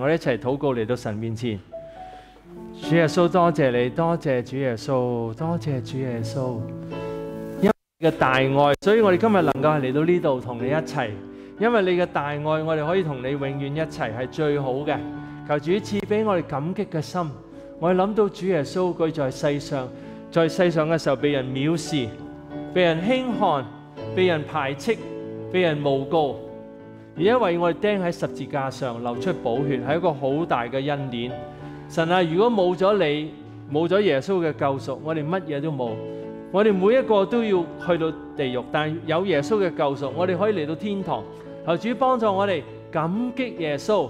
我哋一齊禱告嚟到神面前。主耶穌，多謝你，多謝主耶穌，多谢主耶稣，因為你嘅大愛，所以我哋今日能夠係嚟到呢度同你一齊。因為你嘅大愛，我哋可以同你永遠一齊，係最好嘅。求主赐俾我哋感激嘅心。我哋諗到主耶穌佢在世上，在世上嘅時候被人藐視、被人輕看、被人排斥、被人诬告，而因為我哋釘喺十字架上流出寶血，係一個好大嘅恩典。神啊，如果冇咗你，冇咗耶穌嘅救贖，我哋乜嘢都冇。我哋每一個都要去到地獄，但有耶穌嘅救贖，我哋可以嚟到天堂。求主幫助我哋感激耶穌，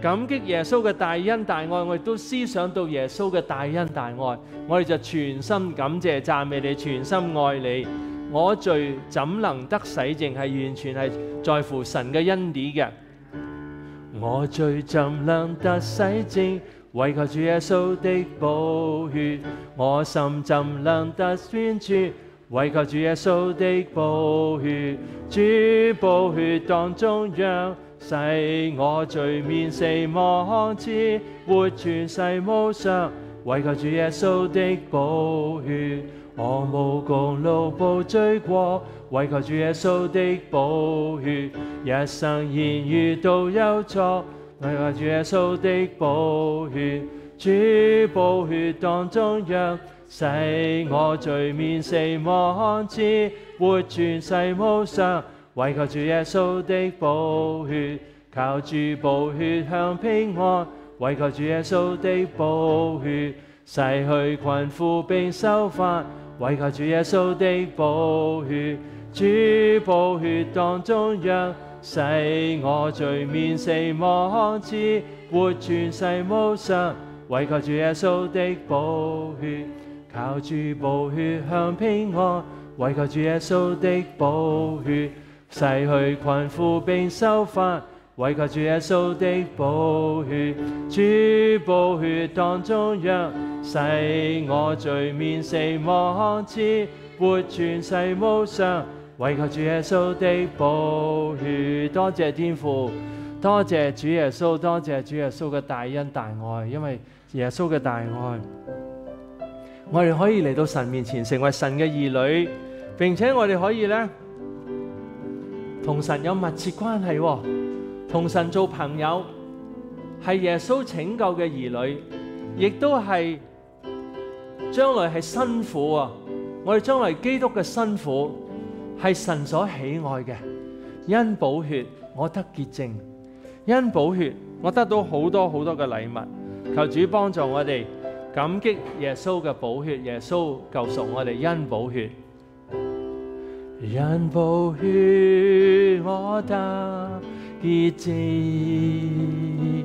感激耶穌嘅大恩大愛，我哋都思想到耶穌嘅大恩大愛，我哋就全心感謝讚美你，全心愛你。我罪怎能得洗淨？係完全係在乎神嘅恩典嘅。我罪怎能得洗淨？為求主耶穌的寶血，我心怎能得專注？為求主耶穌的寶血，主寶血當中讓使我罪免死亡之活全世无常。為求主耶穌的寶血，我無功路步罪過。為求主耶穌的寶血，一生言語都有錯。為求主耶穌的寶血，主寶血當中讓使我罪免死亡之活全世無常。為求主耶穌的寶血，靠住寶血向平安。為求主耶穌的寶血，洗去困苦並受罰。為求主耶穌的寶血，主寶血當中讓使我罪免死亡之活全世無常。為求主耶穌的寶血，靠主寶血享平安。為求主耶穌的寶血，洗去困苦並受罰。為求主耶穌的寶血，主寶血當中讓使我罪免死亡之活全世无常。為求主耶穌的寶血，多謝天父，多謝主耶穌，多謝主耶穌嘅大恩大愛，因為耶穌嘅大愛，我哋可以嚟到神面前，成為神嘅兒女，並且我哋可以咧同神有密切關係，同神做朋友，係耶穌拯救嘅兒女，亦都係將來係辛苦啊！我哋將來基督嘅辛苦。係神所喜愛嘅，因寶血我得潔淨，因寶血我得到好多好多嘅禮物。求主幫助我哋感激耶穌嘅寶血，耶穌救赎我哋因寶血，因寶血我得潔淨，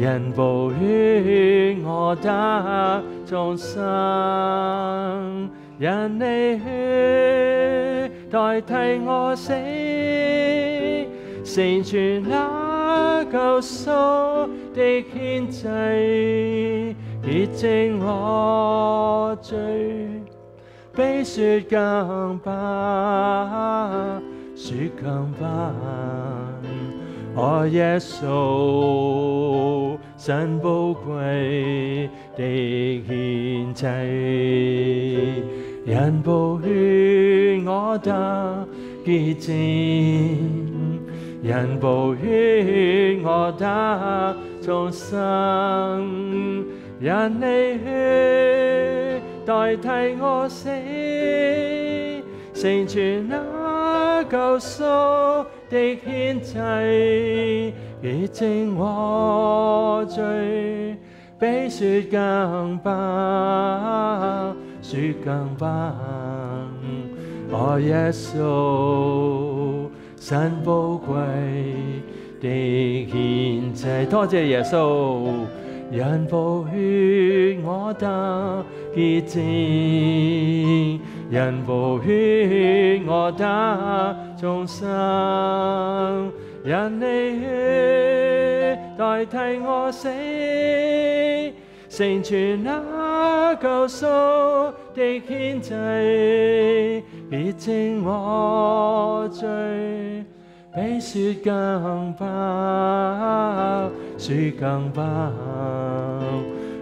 因寶血我得重生，人你血。代替我死，成全那救贖的獻祭，潔淨我罪，比雪更白，雪更白。我耶穌，神寶貴的獻祭。因寶血我得潔淨，因寶血我得重生，人你血代替我死，成全那救贖的獻祭，潔淨我罪，比雪更白。雪更白，我耶稣神寶貴的獻祭，多謝耶穌，因寶血我得潔淨，因寶血我得众生，人你血代替我死。成全那救赎的獻祭，潔淨我罪，比雪更白，雪更白。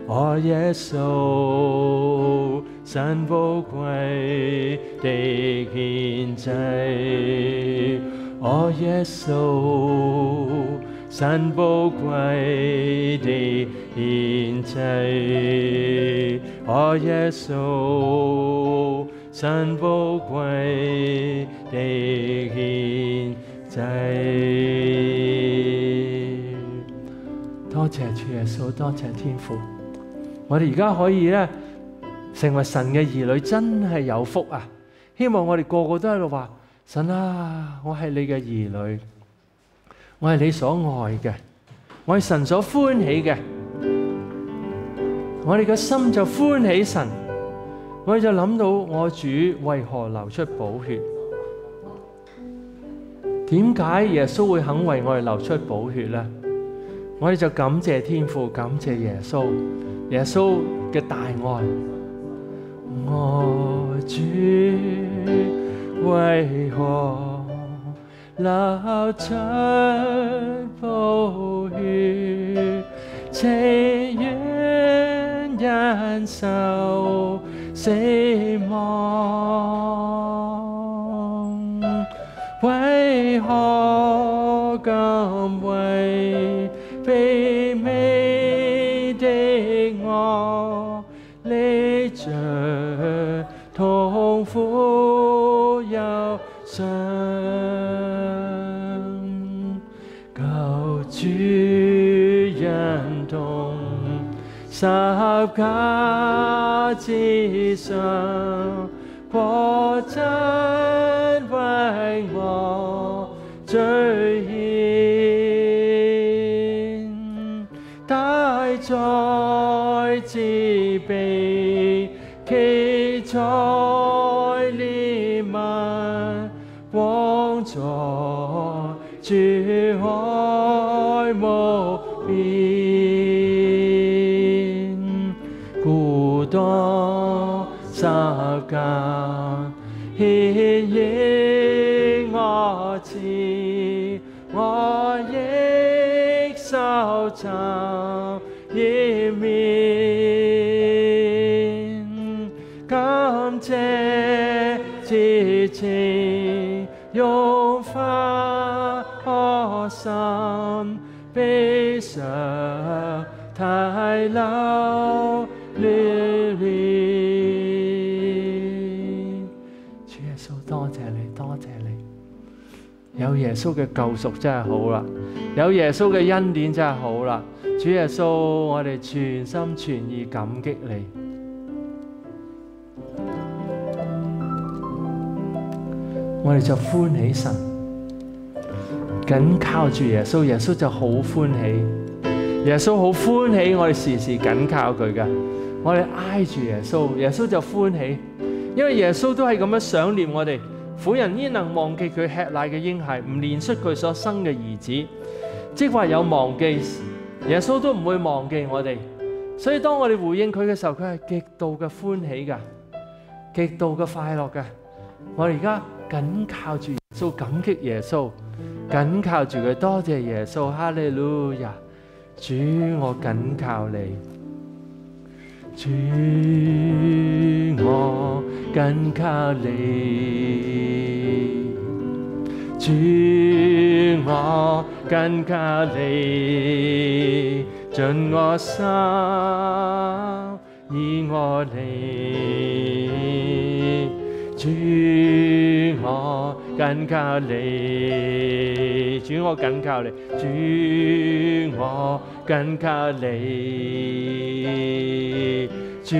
哦耶稣神宝贵的献祭哦耶稣神宝贵的献祭哦耶稣神宝贵的献祭多谢主耶稣多谢天父。我哋而家可以咧成為神嘅兒女，真係有福啊！希望我哋個個都喺度話：神啊，我係你嘅兒女，我係你所愛嘅，我係神所歡喜嘅。我哋嘅心就歡喜神，我哋就諗到我主為何流出寶血？點解耶穌會肯為我哋流出寶血咧？我哋就感謝天父，感謝耶穌。耶穌嘅大愛，我主為何流出寶血，情願忍受死亡，為何咁為十架之上，破真为我追架，牽引我至，我亦受尋掩面，感謝之情，用花可心，悲伤太流有耶穌嘅救赎真係好啦，有耶穌嘅恩典真係好啦。主耶穌，我哋全心全意感激你。我哋就歡喜神，緊靠住耶穌，耶穌就好歡喜。耶穌好歡喜，我哋時時緊靠佢噶。我哋挨住耶穌，耶穌就歡喜，因為耶穌都係咁樣想念我哋。婦人焉能忘記佢吃奶嘅婴孩，唔憐恤佢所生嘅兒子？即話有忘記，耶穌都唔會忘記我哋。所以當我哋回應佢嘅時候，佢係極度嘅歡喜噶，極度嘅快樂噶。我而家緊靠住耶穌，感激耶穌，緊靠住佢，多謝耶穌，哈利路亞！主，我緊靠你，主，我紧靠你，主，我紧靠你，尽我心以我你。主，我紧靠你，主，我紧靠你，主，我紧靠你，主，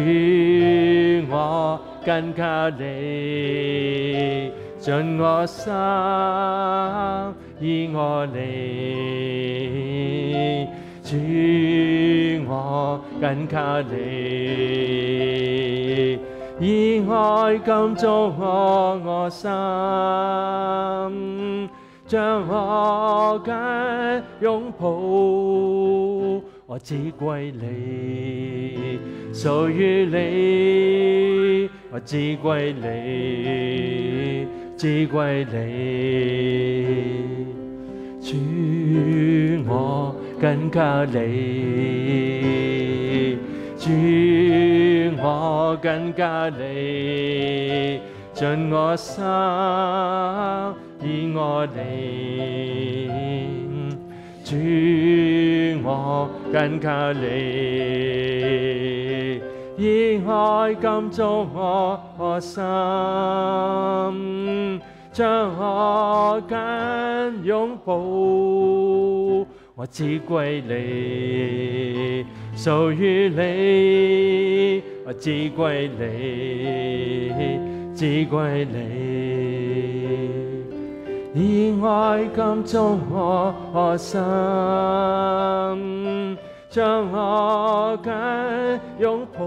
我紧靠你，尽我心依我你，主，我紧靠你。以愛感觸我我心，將我緊擁抱，我只歸你，屬於你，我只歸你，只歸你。主我緊靠你，主我緊靠你，尽我心以我灵，主我緊靠你，以愛感觸我心。将我紧拥抱，我只歸你，屬於你，我只歸你，只歸你，以愛感觸我心，將我緊擁抱，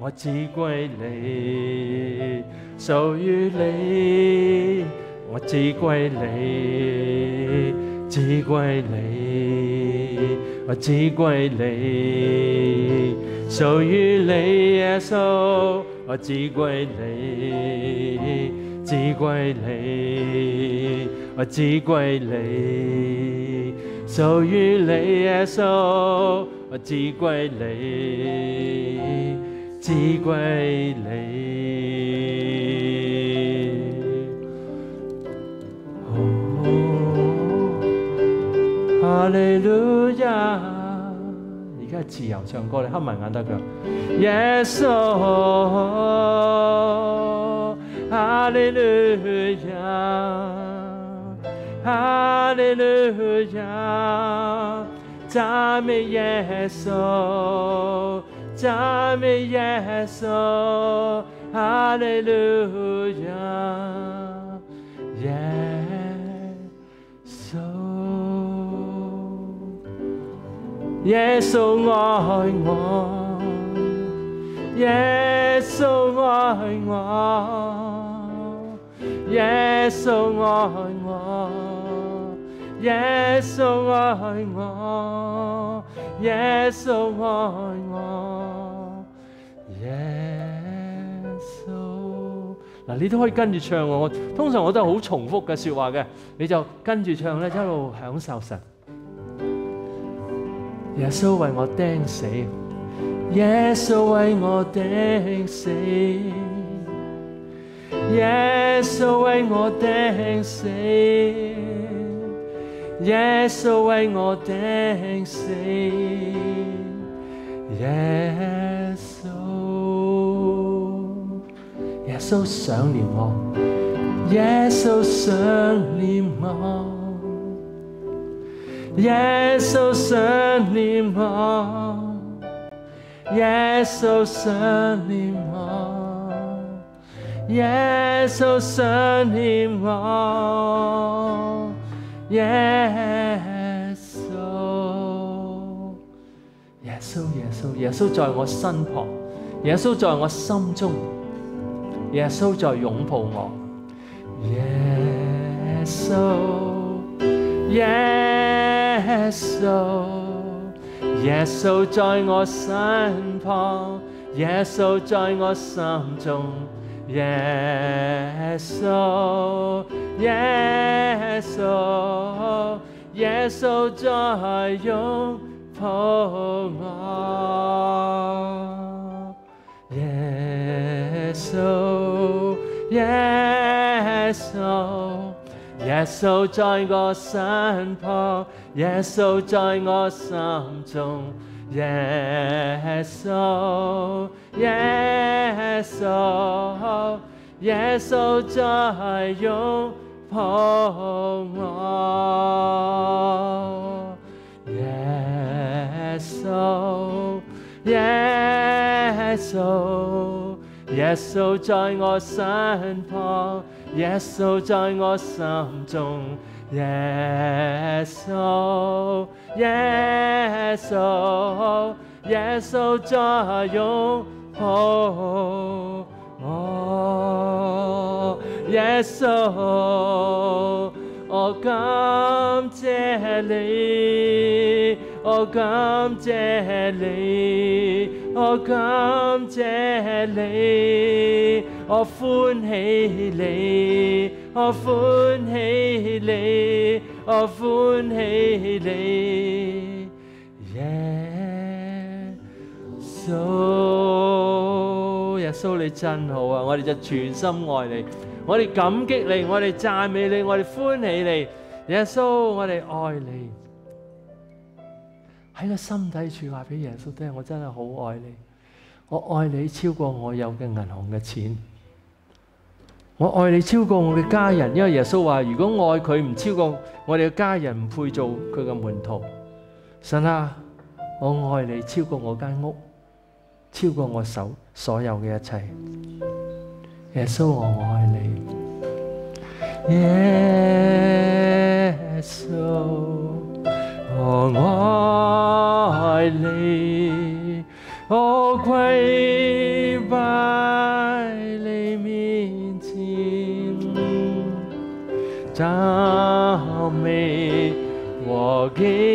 我只歸你。屬於你，我只歸你，只歸你，我只歸你。属于你耶穌，我只歸你，只歸你，我只歸你。属于你耶穌，我只歸你，只歸你。哈利路亚！而家自由唱歌，你黑埋眼得㗎。耶稣，哈利路亚，哈利路亚，赞美耶稣，赞美耶稣，哈利路亞，耶穌愛我，耶穌愛我，耶穌愛我，耶穌愛我，耶穌愛我，耶稣。嗱，你都可以跟住唱喎。我通常我都系好重複嘅説話嘅，你就跟住唱咧，一路享受神。耶稣为我钉死，耶稣为我钉死，耶稣为我钉死，耶稣为我钉死，耶稣，耶穌想念我，耶稣想念我。耶穌想念我，耶穌想念我，耶穌想念我，耶穌，耶穌，耶穌，耶穌在我身旁，耶穌在我心中，耶穌在擁抱我，耶穌，耶。耶稣，耶稣在我身旁，耶稣在我心中，耶稣，耶稣，耶稣在拥抱我，耶稣，耶稣。耶稣在我身旁，耶稣在我心中，耶稣，耶稣，耶稣在拥抱我，耶稣，耶稣，耶稣在我身旁。耶穌在我心中，耶穌，耶穌，耶穌在擁抱我，耶穌，我。感謝你，我感謝你，我感謝你。我歡喜你，我歡喜你，我歡喜你，耶稣，耶稣你真好啊！我哋就全心爱你，我哋感激你，我哋赞美你，我哋欢喜你，耶稣，我哋爱你。喺个心底处话俾耶稣听，我真系好爱你，我爱你超过我有嘅银行嘅钱。我愛你超過我嘅家人，因為耶穌話：如果愛佢唔超過我哋嘅家人，唔配做佢嘅門徒。神啊，我愛你超過我間屋，超過我手所有嘅一切。耶穌，我愛你。耶稣，我愛你，我跪和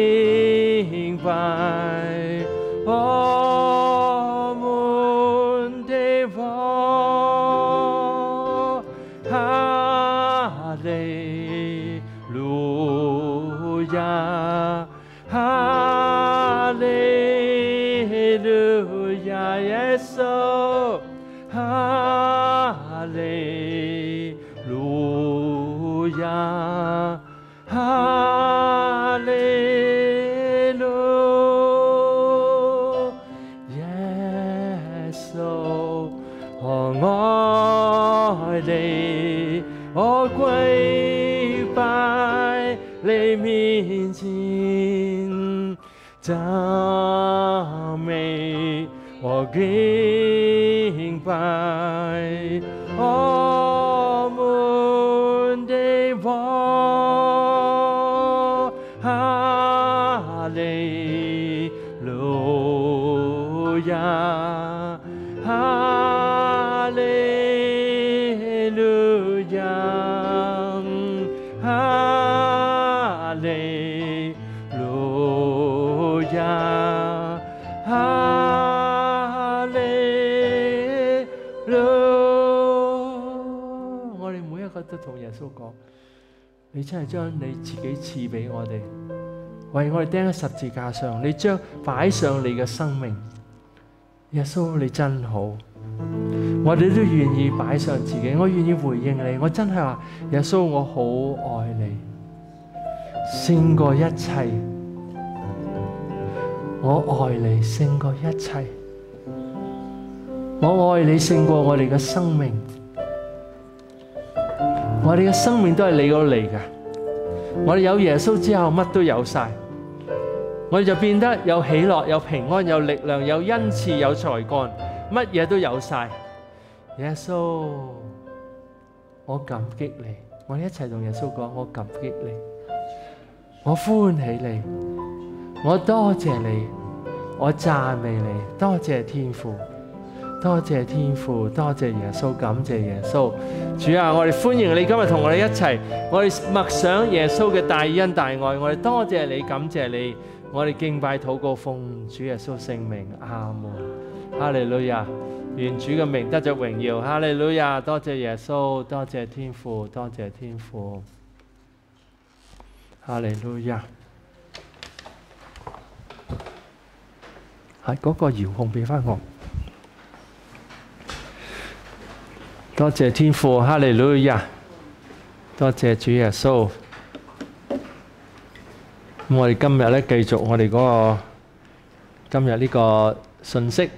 係將你自己赐俾我哋，為我哋钉喺十字架上，你將擺上你嘅生命。耶穌你真好，我哋都願意擺上自己，我願意回應你，我真係話耶穌我好愛你，勝過一切，我愛你勝過一切，我愛你勝過我哋嘅生命，我哋嘅生命都係你嗰度嚟嘅，我哋有耶穌之後乜都有晒。我哋就變得有喜樂、有平安、有力量、有恩賜、有才干，乜嘢都有晒。耶穌，我感激你，我哋一齊同耶穌講，我感激你，我歡喜你，我多謝你，我赞美你，多謝天父，多謝天父，多謝耶穌，感謝耶穌。主啊，我哋歡迎你今日同我哋一齊，我哋默想耶穌嘅大恩大愛，我哋多謝你，感謝你。我哋敬拜祷告奉主耶穌聖名，阿門。哈利路亞，願主嘅名得着榮耀。哈利路亞，多謝耶穌，多謝天父，多謝天父。哈利路亞，係嗰個遙控俾翻我。多謝天父，哈利路亞，多謝主耶穌。咁我哋今日咧繼續我哋嗰個今日呢個信息，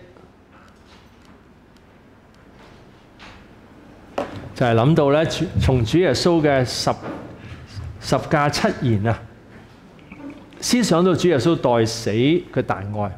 就係諗到咧，從主耶穌嘅十十架七言啊，先想到主耶穌代死嘅大愛。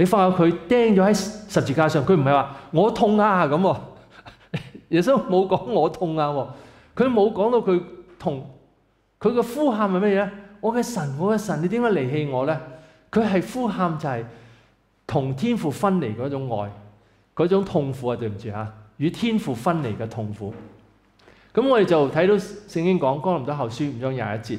你發覺佢釘咗喺十字架上，佢唔係話我痛啊咁，耶穌冇講我痛啊，佢冇講到佢痛，佢嘅呼喊係咩嘢？我嘅神，我嘅神，你點解離棄我咧？佢係呼喊就係同天父分離嗰種愛，嗰種痛苦啊！對唔住嚇，與天父分離嘅痛苦。咁我哋就睇到聖經講哥林多後書五章廿一節，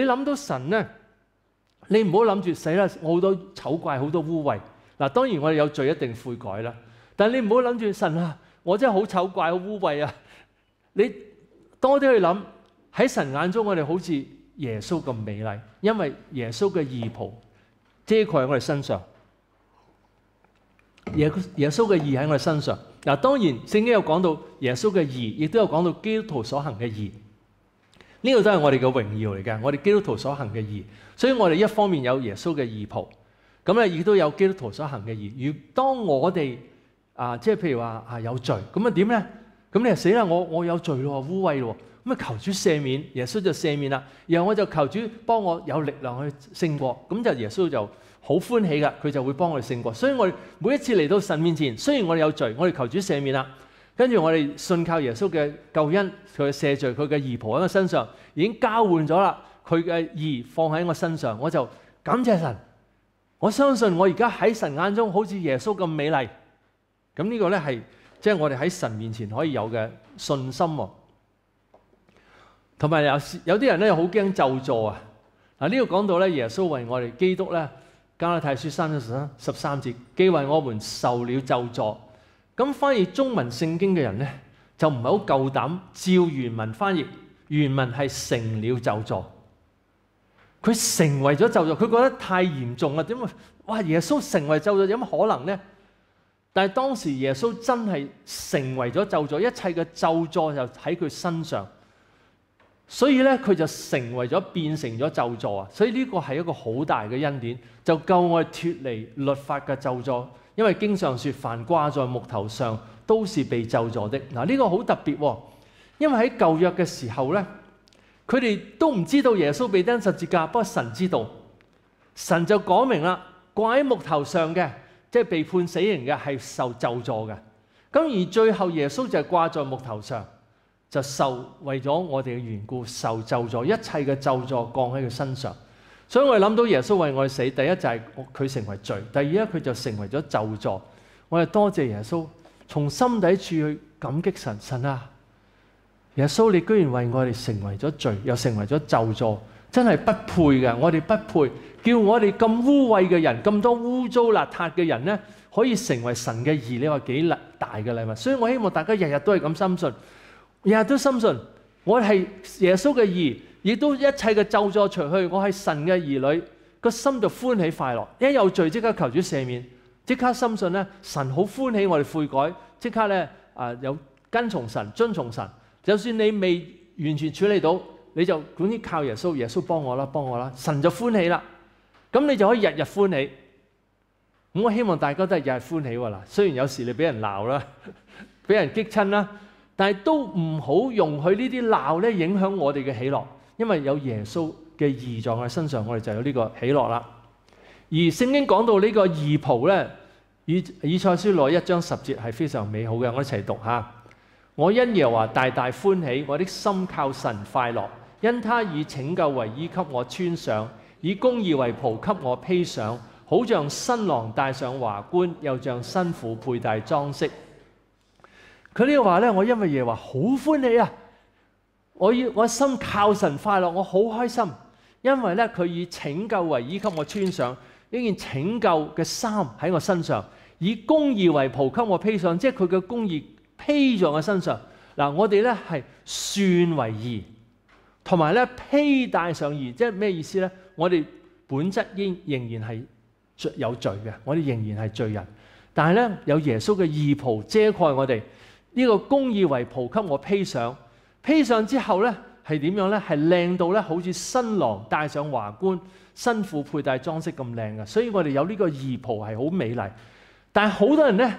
你諗到神咧，你唔好諗住死啦！我好多醜怪，好多污穢。嗱，當然我哋有罪一定悔改啦，但係你唔好諗住神啊！我真係好醜怪、好污穢啊！你多啲去諗喺神眼中，我哋好似。耶穌咁美麗，因為耶穌嘅義袍遮蓋喺我哋身上。耶耶穌嘅義喺我哋身上。嗱，當然聖經有講到耶穌嘅義，亦都有講到基督徒所行嘅義。呢個都係我哋嘅榮耀嚟嘅，我哋基督徒所行嘅義。所以我哋一方面有耶穌嘅義袍，咁咧亦都有基督徒所行嘅義。如當我哋啊，即係譬如話啊有罪，咁啊點咧？咁你死啦！我我有罪咯，污穢咯。咁啊，求主赦免，耶穌就赦免啦。然後我就求主幫我有力量去勝過，咁就耶穌就好歡喜噶，佢就會幫我哋勝過。所以我哋每一次嚟到神面前，雖然我哋有罪，我哋求主赦免啦。跟住我哋信靠耶穌嘅救恩，佢嘅赦罪，佢嘅義袍喺我身上已經交換咗啦。佢嘅義放喺我身上，我就感謝神。我相信我而家喺神眼中好似耶穌咁美麗。咁呢個咧係即係我哋喺神面前可以有嘅信心喎。同埋有有啲人咧好驚咒助啊！嗱，呢個講到咧，耶穌為我哋基督咧，加拉太書三章十三節，既為我們受了咒助。咁翻譯中文聖經嘅人咧，就唔係好夠膽照原文翻譯，原文係成了咒詛。佢成為咗咒詛，佢覺得太嚴重啦。點會？哇！耶穌成為咒詛有乜可能咧？但係當時耶穌真係成為咗咒詛，一切嘅咒詛就喺佢身上。所以咧，佢就成為咗變成咗咒詛啊！所以呢個係一個好大嘅恩典，就救我哋脫離律法嘅咒詛。因為經常說，凡掛在木頭上都是被咒助的。嗱，呢個好特別喎，因為喺舊約嘅時候咧，佢哋都唔知道耶穌被釘十字架，不過神知道，神就講明啦，掛喺木頭上嘅，即係被判死刑嘅，係受咒助嘅。咁而最後耶穌就係掛在木頭上。就受為咗我哋嘅緣故受咒助，一切嘅咒助降喺佢身上。所以我哋諗到耶穌為我哋死，第一就係佢成為罪，第二咧佢就成為咗咒助。我哋多謝耶穌，從心底處去感激神。神啊，耶穌你居然為我哋成為咗罪，又成為咗咒助，真係不配嘅。我哋不配，叫我哋咁污秽嘅人，咁多污糟邋遢嘅人咧，可以成為神嘅義，你話幾大嘅禮物？所以我希望大家日日都係咁深信。日日都深信，我係耶穌嘅義，亦都一切嘅咒詛除去，我係神嘅兒女，個心就歡喜快樂。一有罪即刻求主赦免，即刻深信咧，神好歡喜我哋悔改，即刻咧啊有跟從神、遵從神。就算你未完全處理到，你就管啲靠耶穌，耶穌幫我啦，幫我啦，神就歡喜啦。咁你就可以日日歡喜。咁我希望大家都係日日歡喜喎嗱。雖然有時你俾人鬧啦，俾人激親啦。但係都唔好容許呢啲鬧咧影響我哋嘅喜樂，因為有耶穌嘅義在我身上，我哋就有呢個喜樂啦。而聖經講到呢個義袍咧，以以賽書內一章十節係非常美好嘅，我一齊讀下。我因耶和華大大歡喜，我的心靠神快樂，因他以拯救為衣給我穿上，以公義為袍給我披上，好像新郎戴上華冠，又像新妇佩戴裝飾。佢呢個話咧，我因為耶和華好歡喜啊！我要我心靠神快樂，我好開心，因為咧佢以拯救為衣給我穿上。呢件拯救嘅衫喺我身上，以公義為袍給我披上，即係佢嘅公義披在我身上。嗱，我哋咧係算為義，同埋咧披戴上義，即係咩意思咧？我哋本質應仍然係有罪嘅，我哋仍然係罪人。但係咧有耶穌嘅義袍遮蓋我哋，呢個公義為袍給我披上，披上之後咧係點樣咧？係靚到咧好似新郎戴上華冠。新婦佩戴裝飾咁靚嘅，所以我哋有呢個義袍係好美麗。但係好多人咧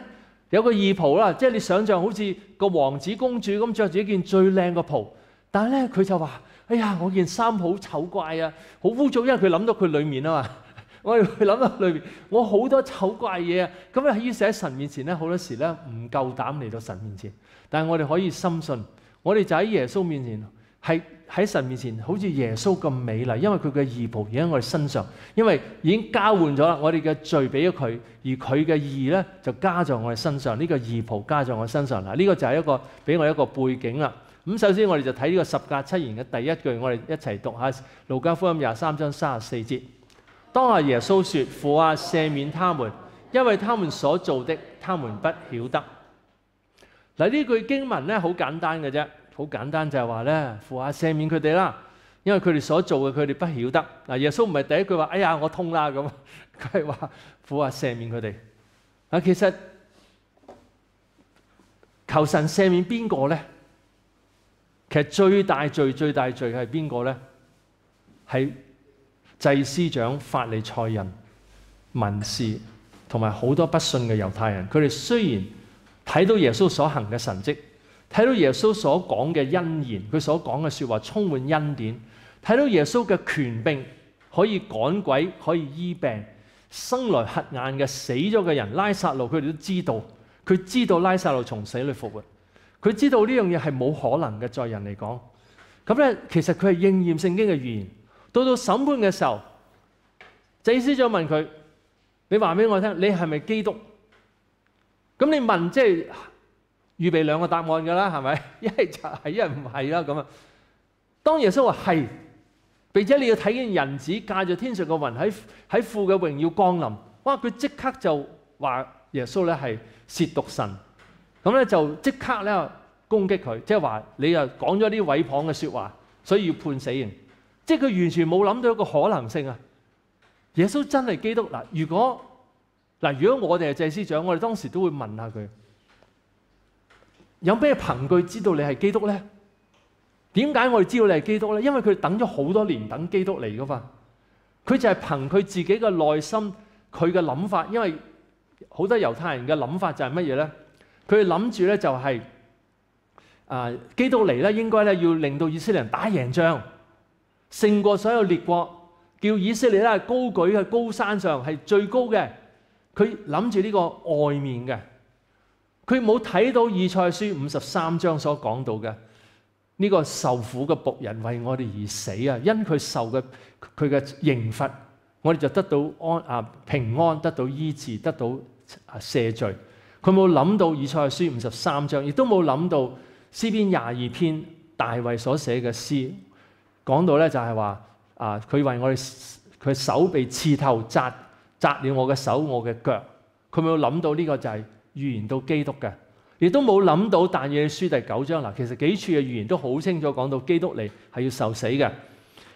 有個義袍啦，即係你想象好似個王子公主咁着住一件最靚嘅袍，但係咧佢就話：哎呀，我件衫好醜怪啊，好污糟，因為佢諗到佢裡面啊嘛。我哋佢諗到裏面，我好多醜怪嘢啊。咁啊，於是喺神面前咧，好多時咧唔夠膽嚟到神面前。但係我哋可以深信，我哋就喺耶穌面前係。喺神面前好似耶穌咁美麗，因為佢嘅義袍而喺我哋身上，因為已經交換咗啦，我哋嘅罪俾咗佢，而佢嘅義咧就加在我哋身上，呢個義袍加在我身上嗱，呢個就係一個俾我一個背景啦。咁首先我哋就睇呢個十架七言嘅第一句，我哋一齊讀下路加福音廿三章三十四節。當下耶穌說：父啊，赦免他們，因為他們所做的，他們不曉得。嗱，呢句經文咧好簡單嘅啫。好簡單就係話咧，父啊，赦免佢哋啦，因為佢哋所做嘅佢哋不曉得。嗱，耶穌唔係第一句話，哎呀我痛啦咁，佢係話父啊，赦免佢哋。啊，其實求神赦免邊個咧？其實最大罪最大罪係邊個咧？係祭司長、法利賽人、文士同埋好多不信嘅猶太人。佢哋雖然睇到耶穌所行嘅神蹟。睇到耶穌所講嘅恩言，佢所講嘅説話充滿恩典。睇到耶穌嘅權柄可以趕鬼，可以醫病，生來瞎眼嘅死咗嘅人拉撒路，佢哋都知道。佢知道拉撒路從死裏復活，佢知道呢樣嘢係冇可能嘅，在人嚟講。咁咧，其實佢係應驗聖經嘅預言。到到審判嘅時候，祭司長問佢：你話俾我聽，你係咪基督？咁你問即係。預備兩個答案㗎啦，係咪？一係就係，一係唔係啦。咁啊，當耶穌話係，並且你要睇見人子駕著天上嘅雲喺喺父嘅榮耀降臨，哇！佢即刻就話耶穌咧係褻瀆神，咁咧就即刻咧攻擊佢，即係話你又講咗啲毀謗嘅説話，所以要判死刑。即係佢完全冇諗到一個可能性啊！耶穌真係基督嗱，如果嗱，如果我哋係祭司長，我哋當時都會問下佢。有咩憑據知道你係基督咧？點解我哋知道你係基督咧？因為佢等咗好多年等基督嚟噶嘛。佢就係憑佢自己嘅內心，佢嘅諗法。因為好多猶太人嘅諗法就係乜嘢咧？佢諗住咧就係啊，基督嚟咧應該咧要令到以色列人打贏仗，勝過所有列國，叫以色列咧高舉喺高山上係最高嘅。佢諗住呢個外面嘅。佢冇睇到以賽書五十三章所講到嘅呢個受苦嘅仆人為我哋而死啊！因佢受嘅佢嘅刑罰，我哋就得到安啊平安，得到醫治，得到啊赦罪。佢冇諗到以賽書五十三章，亦都冇諗到詩篇廿二篇大衛所寫嘅詩，講到咧就係話啊，佢為我哋佢手被刺透，扎扎了我嘅手，我嘅腳。佢冇諗到呢個就係、預言到基督嘅，亦都冇諗到但以書第九章嗱，其實幾處嘅預言都好清楚講到基督嚟係要受死嘅。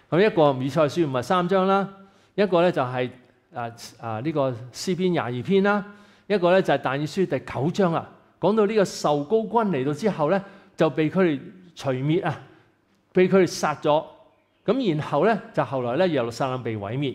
咁一個以賽書五十三章啦，一個咧就係啊啊呢個詩篇廿二篇啦，一個咧就係但以書第九章啊，講到呢個受高君嚟到之後咧，就被佢哋除滅啊，被佢哋殺咗。咁然後咧就後來咧耶路撒冷被毀滅。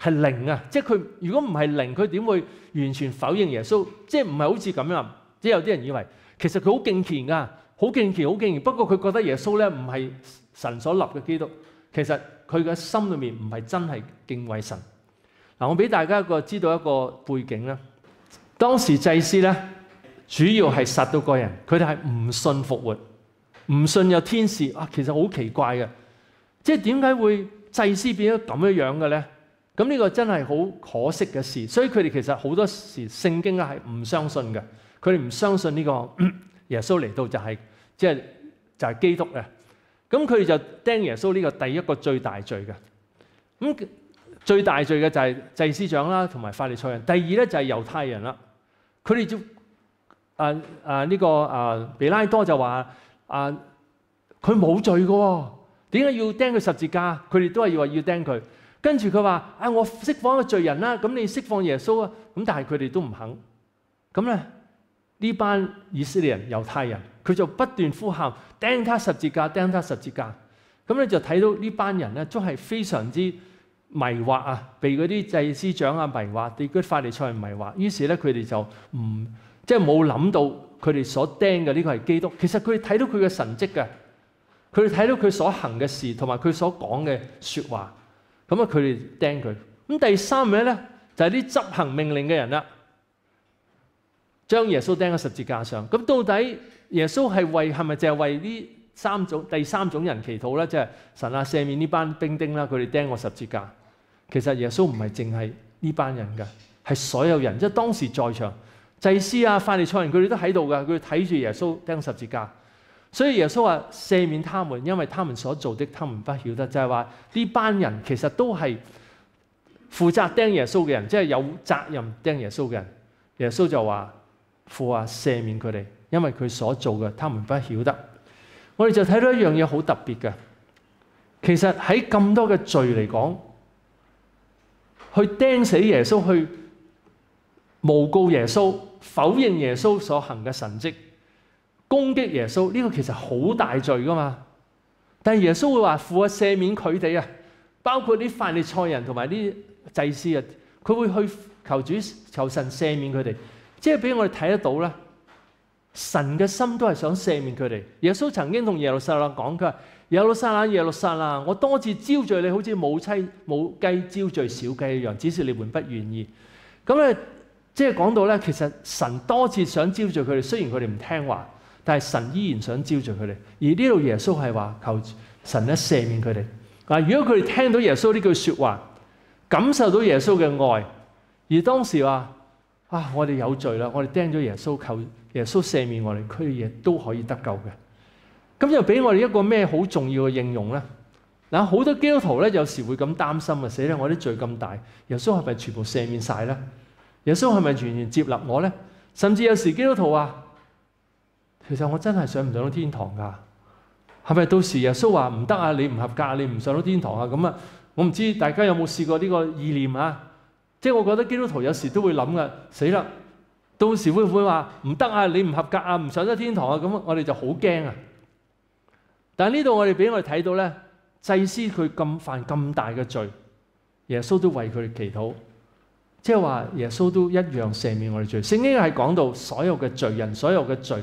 係零啊！即係佢如果唔係零，佢點會完全否認耶穌？即係唔係好似咁樣？即係有啲人以為其實佢好敬虔㗎，好敬虔，好敬虔。不過佢覺得耶穌咧唔係神所立嘅基督。其實佢嘅心裏面唔係真係敬畏神。嗱，我俾大家一個知道一個背景啦。當時祭司咧主要係殺到個人，佢哋係唔信復活，唔信有天使啊。其實好奇怪嘅，即係點解會祭司變咗咁樣樣嘅咧？咁呢個真係好可惜嘅事。所以佢哋其實好多時聖經咧係唔相信嘅，佢哋唔相信呢個 耶穌嚟到就係即係就係基督嘅。咁佢哋就釘耶穌呢個第一個最大罪嘅。咁最大罪嘅就係祭司長啦，同埋法利賽人。第二咧就係猶太人啦。佢哋就啊啊呢個啊比拉多就話啊佢冇罪嘅喎，點解要釘佢十字架？佢哋都係要話要釘佢。跟住佢話啊，我釋放一個罪人啦，咁你釋放耶穌啊？咁但係佢哋都唔肯。咁咧呢班以色列人、猶太人，佢就不斷呼喊釘他十字架，釘他十字架。咁你就睇到呢班人咧，都係非常之迷惑啊，被嗰啲祭司長啊迷惑，啲嗰啲法利賽人迷惑。於是咧，佢哋就唔即係冇諗到佢哋所釘嘅呢個係基督。其實佢哋睇到佢嘅神蹟嘅，佢哋睇到佢所行嘅事同埋佢所講嘅説話。咁啊，佢哋釘佢。咁第三名咧就係啲執行命令嘅人啦，將耶穌釘喺十字架上。咁到底耶穌係為係咪淨係為呢三種第三種人祈禱咧？即係神啊，赦免呢班兵丁啦，佢哋釘我十字架。其實耶穌唔係淨係呢班人嘅，係所有人。即係當時在場祭司啊、法利賽人，佢哋都喺度㗎。佢睇住耶穌釘十字架。所以耶穌話赦免他們，因為他們所做的，他們不曉得。就係話呢班人其實都係負責釘耶穌嘅人，即係有責任釘耶穌嘅人。耶穌就話父啊，赦免佢哋，因為佢所做嘅，他們不曉得。我哋就睇到一樣嘢好特別嘅，其實喺咁多嘅罪嚟講，去釘死耶穌，去誣告耶穌，否認耶穌所行嘅神蹟。攻擊耶穌呢個其實好大罪噶嘛，但係耶穌會話父啊，赦免佢哋啊，包括啲法利賽人同埋啲祭司啊，佢會去求主求神赦免佢哋，即係俾我哋睇得到啦。神嘅心都係想赦免佢哋。耶穌曾經同耶路撒冷講，佢話耶路撒冷，耶路撒冷，我多次招罪你，好似母妻母雞招罪小雞一樣，只是你們不願意。咁咧，即係講到咧，其實神多次想招罪佢哋，雖然佢哋唔聽話。但係神依然想招聚佢哋，而呢度耶穌係話求神咧赦免佢哋。嗱，如果佢哋聽到耶穌呢句説話，感受到耶穌嘅愛，而當時話啊，我哋有罪啦，我哋釘咗耶穌，求耶穌赦免我哋，佢哋亦都可以得救嘅。咁又俾我哋一個咩好重要嘅應用咧？嗱，好多基督徒咧有時會咁擔心啊，死啦！我啲罪咁大，耶穌係咪全部赦免晒咧？耶穌係咪完全接納我咧？甚至有時基督徒話。其實我真係上唔上到天堂㗎？係咪到時耶穌話唔得啊？你唔合格，你唔上到天堂啊？咁啊，我唔知大家有冇試過呢個意念啊？即系我覺得基督徒有時都會諗㗎，死啦！到時會唔會話唔得啊？你唔合格啊？唔上得天堂啊？咁我哋就好驚啊！但係呢度我哋俾我哋睇到咧，祭司佢咁犯咁大嘅罪，耶穌都為佢哋祈禱，即係話耶穌都一樣赦免我哋罪。聖經係講到所有嘅罪人，所有嘅罪。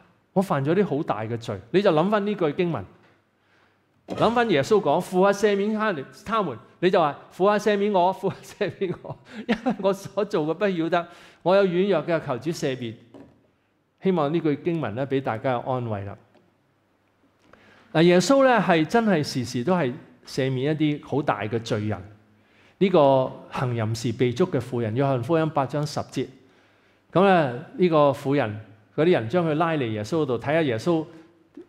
我犯咗啲好大嘅罪，你就諗翻呢句經文，諗翻耶穌講父啊赦免他他們，你就話父啊赦免我，父啊赦免我，因為我所做嘅不曉得，我有軟弱嘅，求主赦免。希望呢句經文咧俾大家有安慰啦。嗱，耶穌咧係真係時時都係赦免一啲好大嘅罪人。呢、這個行淫時被捉嘅婦人，約翰福音八章十節。咁咧呢個婦人嗰啲人將佢拉嚟耶穌度睇下耶穌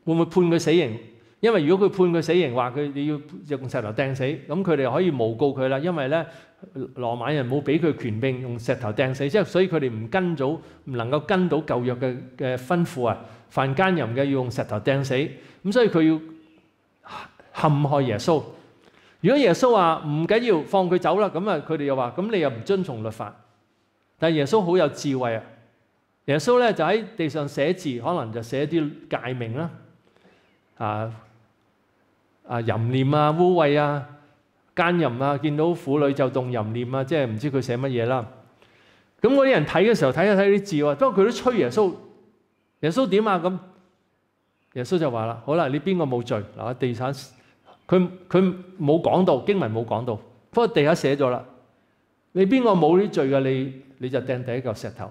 會唔會判佢死刑。因為如果佢判佢死刑，話佢你要用石頭掟死，咁佢哋可以誣告佢啦。因為咧羅馬人冇俾佢權柄用石頭掟死，即係所以佢哋唔跟到，唔能夠跟到舊約嘅嘅吩咐啊。犯奸淫嘅要用石頭掟死，咁所以佢要陷害耶穌。如果耶穌話唔緊要，放佢走啦，咁啊佢哋又話咁你又唔遵從律法。但係耶穌好有智慧啊！耶穌咧就喺地上寫字，可能就寫啲誡命啦，啊。啊淫念啊污穢啊奸淫啊，見到婦女就動淫念啊，即係唔知佢寫乜嘢啦。咁嗰啲人睇嘅時候睇一睇啲字喎，不過佢都吹耶穌。耶穌點啊？咁耶穌就話啦：好啦，你邊個冇罪嗱？地產佢佢冇講到經文冇講到，不過地下寫咗啦。你邊個冇啲罪嘅？你你就掟第一嚿石頭。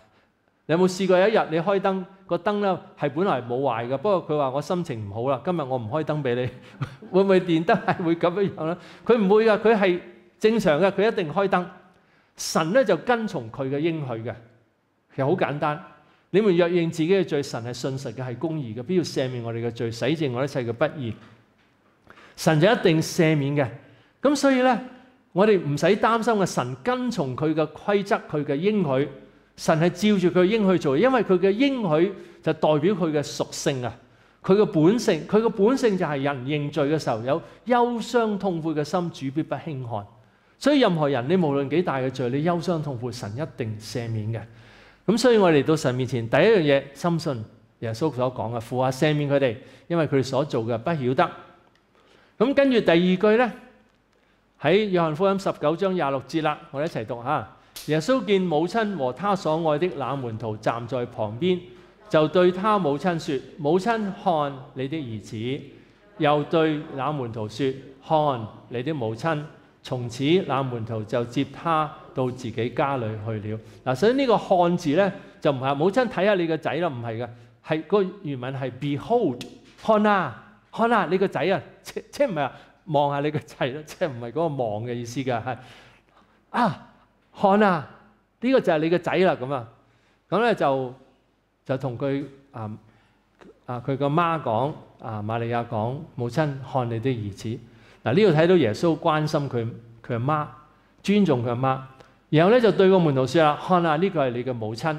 有冇試過有一日你開燈個燈咧係本來冇壞嘅，不過佢話我心情唔好啦，今日我唔開燈俾你，會唔會電燈係會咁樣樣咧？佢唔會噶，佢係正常嘅，佢一定開燈。神咧就跟從佢嘅應許嘅。其實好簡單，你們若認自己嘅罪，神係信實嘅，係公義嘅，必要赦免我哋嘅罪，洗淨我一切嘅不義。神就一定赦免嘅。咁所以咧，我哋唔使擔心嘅。神跟從佢嘅規則，佢嘅應許，神係照住佢應去做，因為佢嘅應許就代表佢嘅屬性啊，佢嘅本性，佢嘅本性就係人認罪嘅時候有憂傷痛悔嘅心，主必不輕看。所以任何人，你無論幾大嘅罪，你憂傷痛悔，神一定赦免嘅。咁所以我嚟到神面前，第一樣嘢深信耶穌所講嘅，父啊赦免佢哋，因為佢哋所做嘅不曉得。咁跟住第二句咧，喺約翰福音十九章廿六節啦，我哋一齊讀吓。耶穌見母親和他所愛的那門徒站在旁邊，就對他母親說：母親看你的兒子。又對那門徒說：看你的母親。從此那門徒就接他。到自己家裏去了嗱，所以呢個看字咧就唔係母親睇下你個仔啦，唔係嘅，係個原文係 behold 看啊看啊你個仔啊，即即唔係話望下你個仔咯，即唔係嗰個望嘅意思㗎，係啊看啊呢個就係你個仔啦咁啊，咁咧就就同佢啊啊佢個媽講啊瑪利亞講母親看你的兒子嗱，呢度睇到耶穌關心佢佢阿媽，尊重佢阿媽。然後咧就對個門徒説啦：看啊呢個係你嘅母親。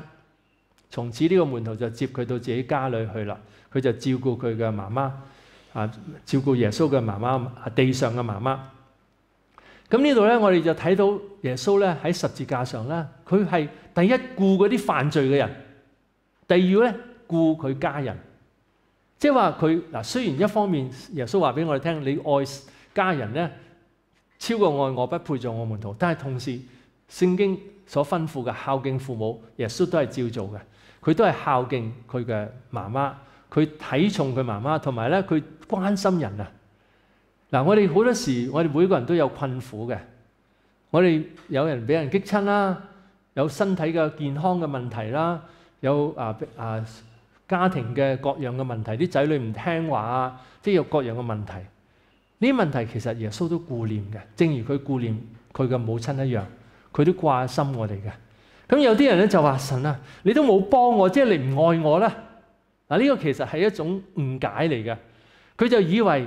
從此呢個門徒就接佢到自己家裏去啦。佢就照顧佢嘅媽媽，啊，照顧耶穌嘅媽媽，地上嘅媽媽。咁呢度咧，我哋就睇到耶穌咧喺十字架上咧，佢係第一顧嗰啲犯罪嘅人，第二咧顧佢家人。即係話佢嗱，雖然一方面耶穌話俾我哋聽，你愛家人咧超過愛我，不配做我門徒，但係同時。聖經所吩咐嘅孝敬父母，耶穌都係照做嘅。佢都係孝敬佢嘅媽媽，佢睇重佢媽媽，同埋咧佢關心人啊。嗱，我哋好多時，我哋每個人都有困苦嘅。我哋有人俾人激親啦，有身體嘅健康嘅問題啦，有啊啊家庭嘅各樣嘅問題，啲仔女唔聽話啊，即係有各樣嘅問題。呢啲問題其實耶穌都顧念嘅，正如佢顧念佢嘅母親一樣。佢都掛心我哋嘅，咁有啲人咧就話神啊，你都冇幫我，即係你唔愛我啦。嗱，呢個其實係一種誤解嚟嘅。佢就以為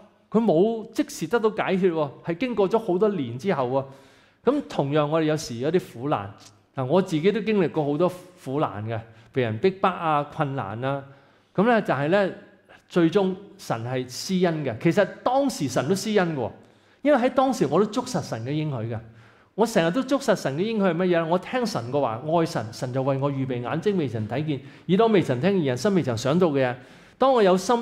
佢冇即時得到解決喎，係經過咗好多年之後喎。咁同樣我哋有時有啲苦難，嗱我自己都經歷過好多苦難嘅，被人逼迫啊、困難啊。咁咧就係咧。最終神係施恩嘅，其實當時神都施恩嘅，因為喺當時我都捉實神嘅應許嘅。我成日都捉實神嘅應許係乜嘢？我聽神嘅話，愛神，神就為我預備眼睛未曾睇見，耳朵未曾聽見，人心未曾想到嘅嘢。當我有心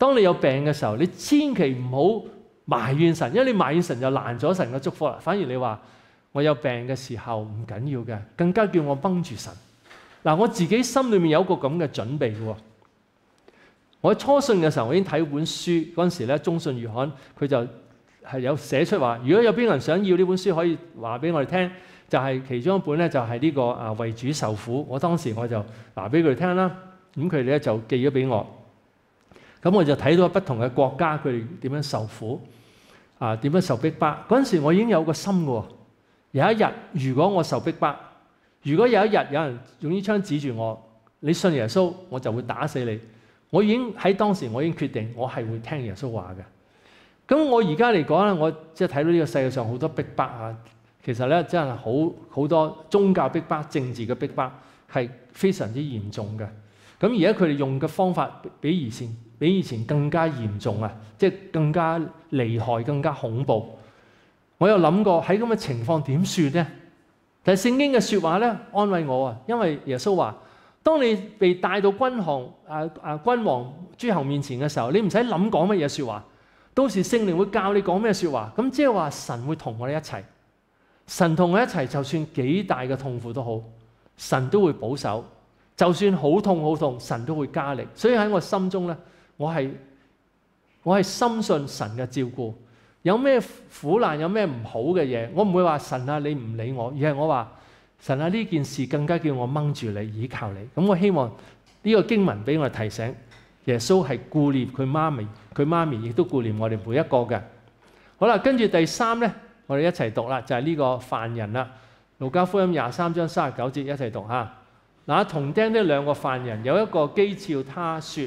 當你有病嘅時候，你千祈唔好埋怨神，因為你埋怨神就攔咗神嘅祝福啦。反而你話我有病嘅時候唔緊要嘅，更加叫我绷住神。嗱，我自己心裏面有一個咁嘅準備嘅。我喺初信嘅時候，我已經睇本書嗰陣時咧，中信月刊佢就系有寫出話，如果有邊個人想要呢本書，可以話俾我哋聽，就係其中一本咧，就係呢個啊為主受苦。我當時我就話俾佢哋聽啦，咁佢哋咧就寄咗俾我。咁我就睇到不同嘅國家佢哋點樣受苦，啊點樣受逼迫。嗰陣時我已經有個心嘅，有一日如果我受逼迫，如果有一日有人用呢槍指住我，你信耶穌，我就會打死你。我已經喺當時我已經決定，我係會聽耶穌話嘅。咁我而家嚟講咧，我即係睇到呢個世界上好多逼迫啊，其實咧真係好好多宗教逼迫、政治嘅逼迫係非常之嚴重嘅。咁而家佢哋用嘅方法比以前，比以前更加嚴重啊！即係更加厲害、更加恐怖。我有諗過喺咁嘅情況點算呢？但係聖經嘅説話咧安慰我啊，因為耶穌話：當你被帶到君王啊啊君王諸侯面前嘅時候，你唔使諗講乜嘢説話，到時聖靈會教你講咩説話。咁即係話神會同我哋一齊，神同我一齊，就算幾大嘅痛苦都好，神都會保守。就算好痛好痛，神都會加力。所以喺我心中咧。我係我係深信神嘅照顧，有咩苦難，有咩唔好嘅嘢，我唔會話神啊，你唔理我，而係我話神啊，呢件事更加叫我掹住你，倚靠你。咁我希望呢個經文俾我提醒，耶穌係顧念佢媽咪，佢媽咪亦都顧念我哋每一個嘅。好啦，跟住第三咧，我哋一齊讀啦，就係呢個犯人啦，《路加福音》廿三章三十九節一齊讀吓。嗱，同釘的兩個犯人，有一個譏誚他說。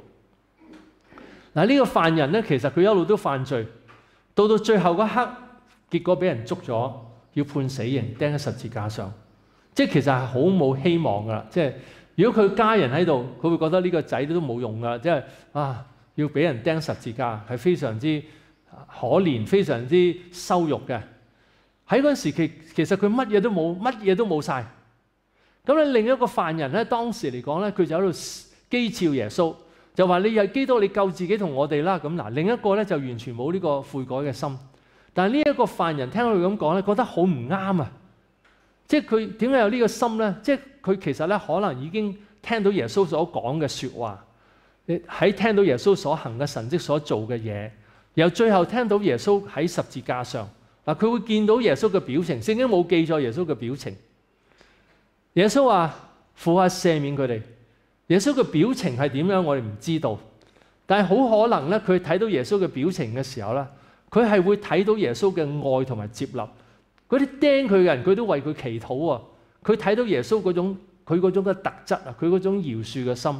嗱，呢個犯人咧，其實佢一路都犯罪，到到最後嗰刻，結果俾人捉咗，要判死刑，釘喺十字架上，即係其實係好冇希望噶啦，即係如果佢家人喺度，佢會覺得呢個仔都冇用噶，即係啊，要俾人釘十字架係非常之可憐、非常之羞辱嘅。喺嗰陣時，其其實佢乜嘢都冇，乜嘢都冇晒。咁咧，另一個犯人咧，當時嚟講咧，佢就喺度譏誚耶穌，就話你係基督，你救自己同我哋啦。咁嗱，另一個咧就完全冇呢個悔改嘅心。但係呢一個犯人聽佢咁講咧，覺得好唔啱啊！即係佢點解有呢個心咧？即係佢其實咧可能已經聽到耶穌所講嘅説話，喺聽到耶穌所行嘅神蹟所做嘅嘢，然後最後聽到耶穌喺十字架上嗱，佢會見到耶穌嘅表情，聖經冇記載耶穌嘅表情。耶穌話：父啊，赦免佢哋。耶穌嘅表情係點樣？我哋唔知道，但係好可能咧，佢睇到耶穌嘅表情嘅時候咧。佢係會睇到耶穌嘅愛同埋接納，嗰啲釘佢嘅人，佢都為佢祈禱啊！佢睇到耶穌嗰種佢嗰種嘅特質啊，佢嗰種饒恕嘅心，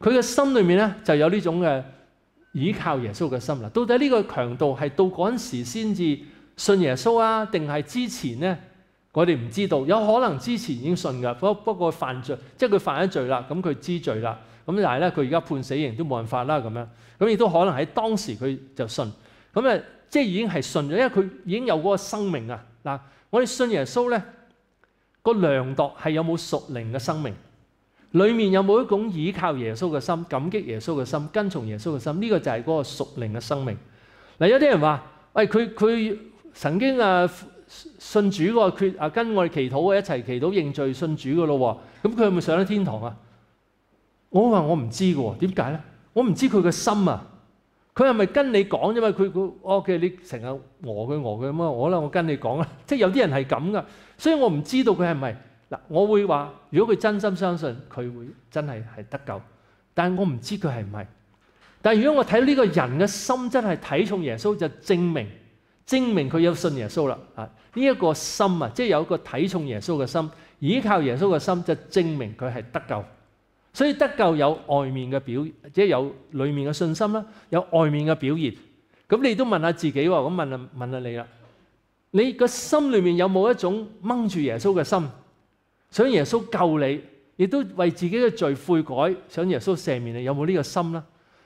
佢嘅心裏面咧就有呢種嘅倚靠耶穌嘅心啦。到底呢個強度係到嗰陣時先至信耶穌啊，定係之前咧？我哋唔知道，有可能之前已經信噶，不不過犯罪，即係佢犯咗罪啦，咁佢知罪啦，咁但係咧佢而家判死刑都冇辦法啦，咁樣咁亦都可能喺當時佢就信。咁誒，即係已經係信咗，因為佢已經有嗰個生命啊！嗱，我哋信耶穌咧，個量度係有冇屬靈嘅生命，裡面有冇一種倚靠耶穌嘅心、感激耶穌嘅心、跟從耶穌嘅心？呢個就係嗰個屬靈嘅生命。嗱，有啲人話：喂，佢佢曾經啊信主個決啊，跟我哋祈禱啊，一齊祈禱認罪信主嘅咯，咁佢係咪上咗天堂啊？我話我唔知嘅喎，點解咧？我唔知佢嘅心啊！佢係咪跟你講啫嘛？佢佢，OK，你成日餓佢餓佢咁啊！我啦，我跟你講啦。即系有啲人係咁噶，所以我唔知道佢係咪嗱。我會話，如果佢真心相信，佢會真係係得救。但係我唔知佢係唔係。但係如果我睇呢個人嘅心真係睇重耶穌，就證明證明佢有信耶穌啦。啊，呢一個心啊，即係有一個睇重耶穌嘅心，依靠耶穌嘅心，就證明佢係得救。所以得救有外面嘅表，即係有裏面嘅信心啦，有外面嘅表現。咁你都問下自己喎，咁問下問下你啦。你個心裏面有冇一種掹住耶穌嘅心，想耶穌救你，亦都為自己嘅罪悔改，想耶穌赦免你，有冇呢個心啦？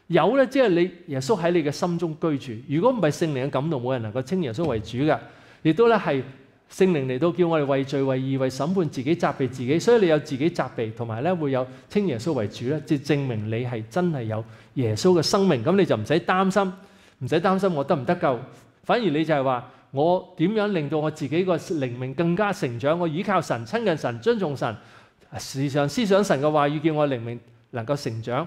有咧，即係你耶穌喺你嘅心中居住。如果唔係聖靈嘅感動，冇人能夠稱耶穌為主嘅，亦都咧係。聖靈嚟到叫我哋為罪為義為審判自己責備自己，所以你有自己責備，同埋咧會有稱耶穌為主咧，即係證明你係真係有耶穌嘅生命，咁你就唔使擔心，唔使擔心我得唔得救，反而你就係話我點樣令到我自己個靈命更加成長，我依靠神親近神尊重神，時常思想神嘅話語，叫我靈命能夠成長。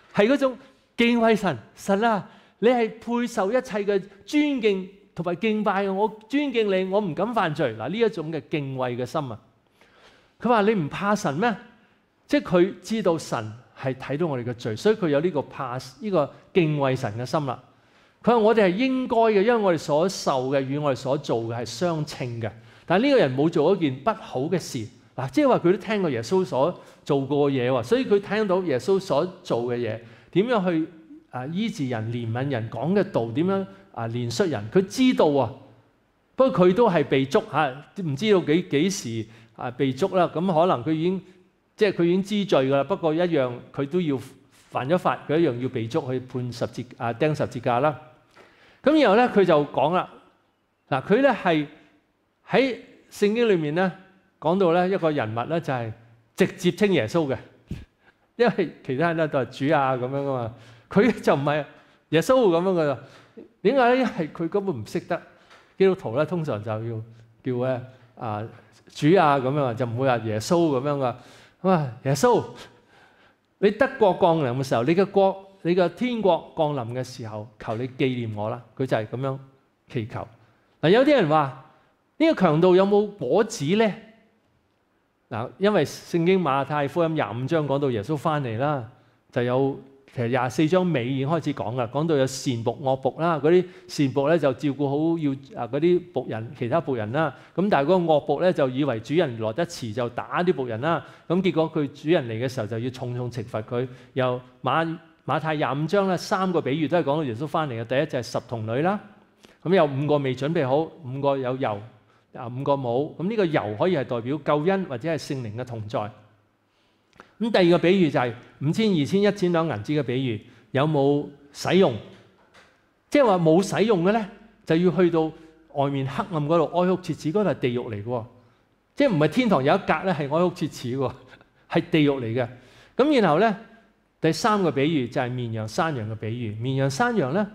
係嗰種敬畏神。神啊，你係配受一切嘅尊敬。同埋敬拜我尊敬你，我唔敢犯罪。嗱呢一種嘅敬畏嘅心啊，佢話你唔怕神咩？即係佢知道神係睇到我哋嘅罪，所以佢有呢個怕呢个敬畏神嘅心啦。佢話我哋係應該嘅，因為我哋所受嘅與我哋所做嘅係相稱嘅。但系呢個人冇做一件不好嘅事嗱，即係話佢都聽過耶穌所做過嘢喎，所以佢聽到耶穌所做嘅嘢點樣去啊醫治人、憐憫人、講嘅道點樣。啊！憐恤人，佢知道啊，不過佢都係被捉嚇，唔知道幾幾時啊被捉啦。咁可能佢已經即係佢已經知罪噶啦。不過一樣佢都要犯咗法，佢一樣要被捉去判十字啊釘十字架啦。咁然後咧佢就講啦，嗱佢咧係喺聖經裏面咧講到咧一個人物咧就係直接稱耶穌嘅，因為其他人咧都係主啊咁樣噶嘛，佢就唔係耶穌咁樣噶。點解咧？因為佢根本唔識得基督徒咧，通常就要叫咧啊主啊咁樣，就唔會話耶穌咁樣噶。哇！耶穌，你德國降臨嘅時候，你嘅國、你嘅天國降臨嘅時候，求你紀念我啦。佢就係咁樣祈求。嗱，有啲人話呢個強度有冇果子咧？嗱，因為聖經馬太福音廿五章講到耶穌翻嚟啦，就有其實廿四章尾已經開始講噶，講到有善僕惡僕啦，嗰啲善僕咧就照顧好要啊嗰啲僕人，其他僕人啦。咁但係嗰個惡僕咧就以為主人來得遲就打啲僕人啦。咁結果佢主人嚟嘅時候就要重重懲罰佢。由馬馬太廿五章咧三個比喻都係講到耶穌翻嚟嘅。第一就係十童女啦，咁有五個未準備好，五個有油。啊，五個冇，咁呢個油可以係代表救恩或者係聖靈嘅同在。咁第二個比喻就係五千、二千、一千兩銀子嘅比喻，有冇使用？即係話冇使用嘅咧，就要去到外面黑暗嗰度哀哭切齒，嗰度係地獄嚟嘅。即係唔係天堂有一格咧係哀哭切齒嘅，係地獄嚟嘅。咁然後咧第三個比喻就係綿羊山羊嘅比喻。綿羊山羊咧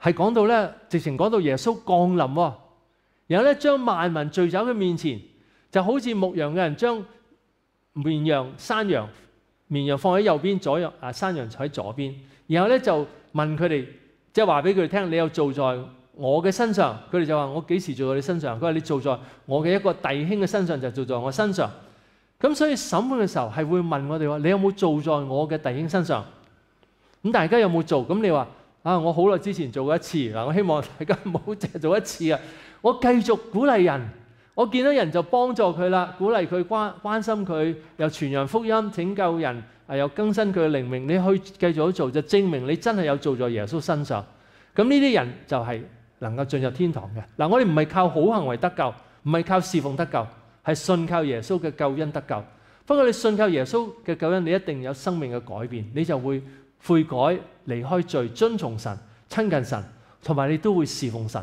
係講到咧，直情講到耶穌降臨喎。然後咧，將萬民聚走佢面前，就好似牧羊嘅人將綿羊、山羊、綿羊放喺右邊，左右啊山羊坐喺左邊。然後咧就問佢哋，即係話俾佢哋聽：你有做在我嘅身上？佢哋就話：我幾時做在你身上？佢話：你做在我嘅一個弟兄嘅身上，就做在我身上。咁所以審判嘅時候係會問我哋話：你有冇做在我嘅弟兄身上？咁大家有冇做？咁你話啊，我好耐之前做過一次嗱，我希望大家唔好淨係做一次啊！我繼續鼓勵人，我見到人就幫助佢啦，鼓勵佢關關心佢，又傳揚福音拯救人，啊又更新佢嘅靈命。你去繼續做，就證明你真係有做在耶穌身上。咁呢啲人就係能夠進入天堂嘅。嗱，我哋唔係靠好行為得救，唔係靠侍奉得救，係信靠耶穌嘅救恩得救。不過你信靠耶穌嘅救恩，你一定有生命嘅改變，你就會悔改、離開罪、遵從神、親近神，同埋你都會侍奉神。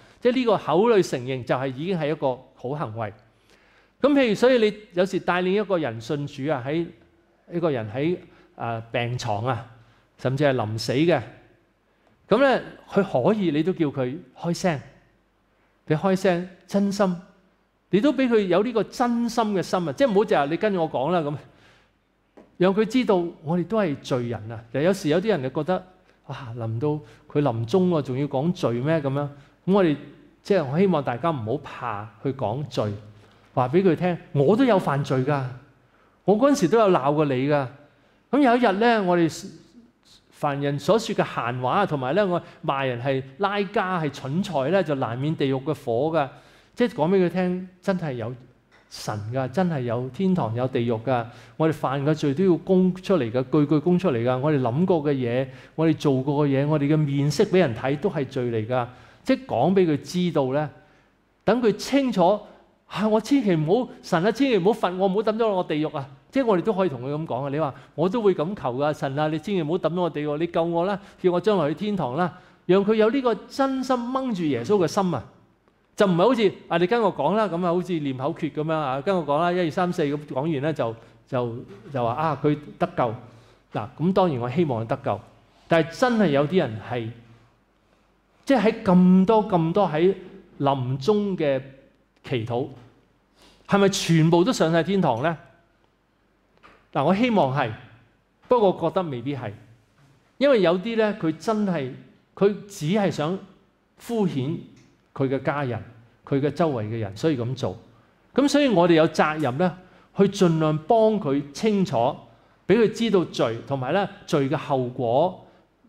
即係呢個口裏承認就係已經係一個好行為。咁譬如所以你有時帶領一個人信主啊，喺一個人喺啊病床啊，甚至係臨死嘅，咁咧佢可以你都叫佢開聲，你開聲真心，你都俾佢有呢個真心嘅心啊！即係唔好就係你跟住我講啦咁，讓佢知道我哋都係罪人啊！有時有啲人就覺得哇，臨到佢臨終喎，仲要講罪咩咁樣？咁我哋即係我希望大家唔好怕去講罪，話俾佢聽，我都有犯罪噶，我嗰陣時都有鬧過你噶。咁有一日咧，我哋凡人所說嘅閒話，同埋咧我罵人係拉家係蠢材咧，就難免地獄嘅火噶。即係講俾佢聽，真係有神噶，真係有天堂有地獄噶。我哋犯嘅罪都要供出嚟噶，句句供出嚟噶。我哋諗過嘅嘢，我哋做過嘅嘢，我哋嘅面色俾人睇都係罪嚟噶。即係講俾佢知道咧，等佢清楚嚇、我千祈唔好神啊，千祈唔好罰我，唔好抌咗我地獄啊！即係我哋都可以同佢咁講啊。你話我都會咁求噶，神啊，你千祈唔好抌咗我地獄，你救我啦，叫我將來去天堂啦，讓佢有呢個真心掹住耶穌嘅心啊！就唔係好似啊，你跟我講啦，咁啊，好似念口訣咁樣啊，跟我講啦，一二三四咁講完咧，就就就話啊，佢得救嗱。咁當然我希望佢得救，但係真係有啲人係。即係喺咁多咁多喺臨終嘅祈禱，係咪全部都上晒天堂咧？嗱，我希望係，不過我覺得未必係，因為有啲咧，佢真係佢只係想敷衍佢嘅家人、佢嘅周圍嘅人，所以咁做。咁所以我哋有責任咧，去盡量幫佢清楚，俾佢知道罪同埋咧罪嘅後果。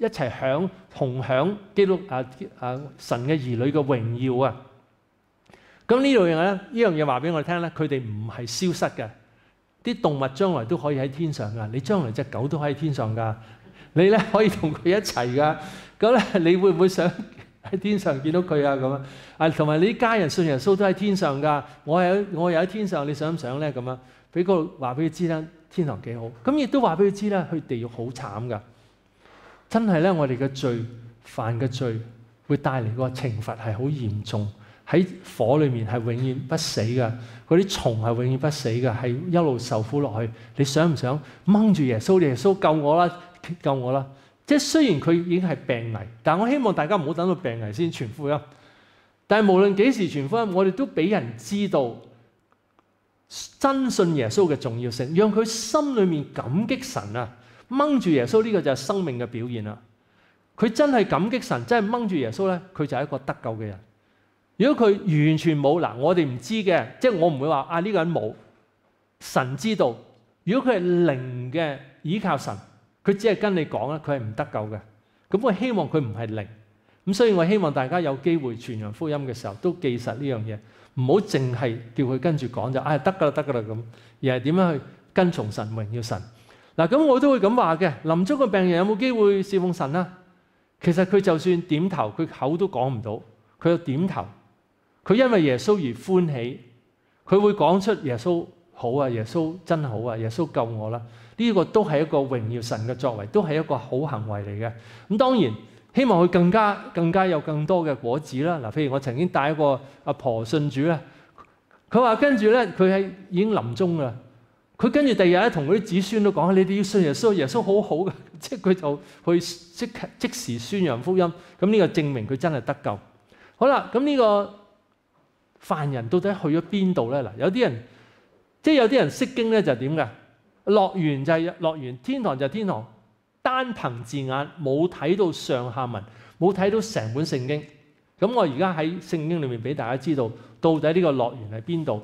一齊享同享基督啊啊神嘅兒女嘅榮耀啊！咁呢度嘢咧，呢樣嘢話俾我哋聽咧，佢哋唔係消失嘅，啲動物將來都可以喺天上噶，你將來隻狗都可以喺天上噶，你咧可以同佢一齊噶。咁咧，你會唔會想 喺天上見到佢啊？咁啊，啊，同埋你啲家人信耶穌都喺天上噶，我有我又喺天上，你想唔想咧？咁啊，俾個話俾佢知啦，天堂幾好。咁亦都話俾佢知啦，去地獄好慘噶，真係咧，我哋嘅罪犯嘅罪會帶嚟個懲罰係好嚴重。喺火裏面係永遠不死嘅，嗰啲蟲係永遠不死嘅，係一路受苦落去。你想唔想掹住耶穌？耶穌救我啦，救我啦！即係雖然佢已經係病危，但我希望大家唔好等到病危先傳福音。但係無論幾時傳福音，我哋都俾人知道真信耶穌嘅重要性，讓佢心裏面感激神啊！掹住耶穌呢個就係生命嘅表現啦。佢真係感激神，真係掹住耶穌咧，佢就係一個得救嘅人。如果佢完全冇嗱，我哋唔知嘅，即係我唔會話啊呢個人冇，神知道。如果佢係零嘅依靠神，佢只係跟你講咧，佢係唔得救嘅。咁我希望佢唔係零。咁所以我希望大家有機會傳揚福音嘅時候，都記實呢樣嘢，唔好淨係叫佢跟住講就啊得噶啦得噶啦咁，而係點樣去跟從神榮耀神。嗱咁我都會咁話嘅。臨終嘅病人有冇機會侍奉神啊？其實佢就算點頭，佢口都講唔到，佢有點頭。佢因為耶穌而歡喜，佢會講出耶穌好啊，耶穌真好啊，耶穌救我啦！呢個都係一個榮耀神嘅作為，都係一個好行為嚟嘅。咁當然希望佢更加更加有更多嘅果子啦。嗱，譬如我曾經帶一個阿婆信主咧，佢話跟住咧佢係已經臨終啦，佢跟住第二日咧同佢啲子孫都講：你哋要信耶穌，耶穌好好嘅，即係佢就去即即時宣揚福音。咁呢個證明佢真係得救。好啦，咁呢個。犯人到底去咗邊度咧？嗱，有啲人即係有啲人識經咧，就點㗎？樂園就係樂園，天堂就係天堂。單憑字眼冇睇到上下文，冇睇到成本聖經。咁我而家喺聖經裏面俾大家知道，到底呢個樂園係邊度？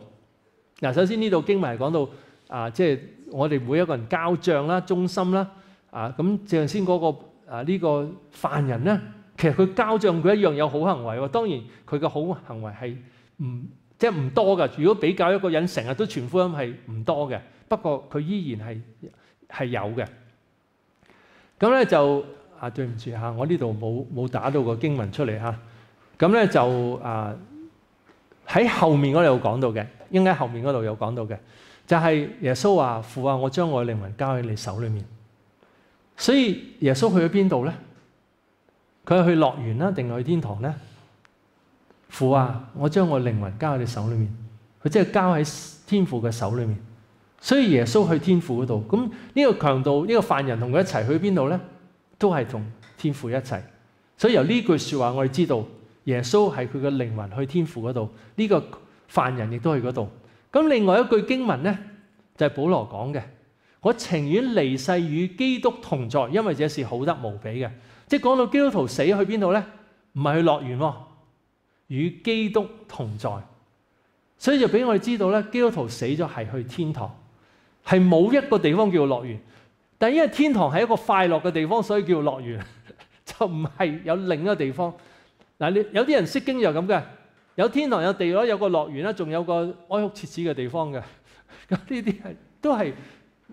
嗱，首先呢度經文係講到啊，即係我哋每一個人交賬啦、忠心啦啊。咁正先嗰個啊呢個犯人咧，其實佢交賬佢一樣有好行為喎。當然佢嘅好行為係。唔即係唔多㗎。如果比較一個人成日都傳福音係唔多嘅，不過佢依然係係有嘅。咁咧就啊，對唔住嚇，我呢度冇冇打到個經文出嚟嚇。咁咧就啊喺後面嗰度有講到嘅，應該後面嗰度有講到嘅，就係耶穌話：父啊，我將我嘅靈魂交喺你手裏面。所以耶穌去咗邊度咧？佢係去樂園啦，定係去天堂咧？父啊，我將我靈魂交喺你手裏面，佢即係交喺天父嘅手裏面。所以耶穌去天父嗰度，咁呢個強度呢個犯人同佢一齊去邊度咧？都係同天父一齊。所以由呢句說話，我哋知道耶穌係佢嘅靈魂去天父嗰度，呢個犯人亦都去嗰度。咁另外一句經文咧，就係保羅講嘅：我情願離世與基督同在，因為這是好得無比嘅。即係講到基督徒死去邊度咧？唔係去樂園。與基督同在，所以就俾我哋知道咧，基督徒死咗係去天堂，係冇一個地方叫做樂園。但因為天堂係一個快樂嘅地方，所以叫做樂園，就唔係有另一個地方。嗱，你有啲人識經就咁嘅，有天堂有地咯，有個樂園啦，仲有個哀哭切齒嘅地方嘅。咁呢啲係都係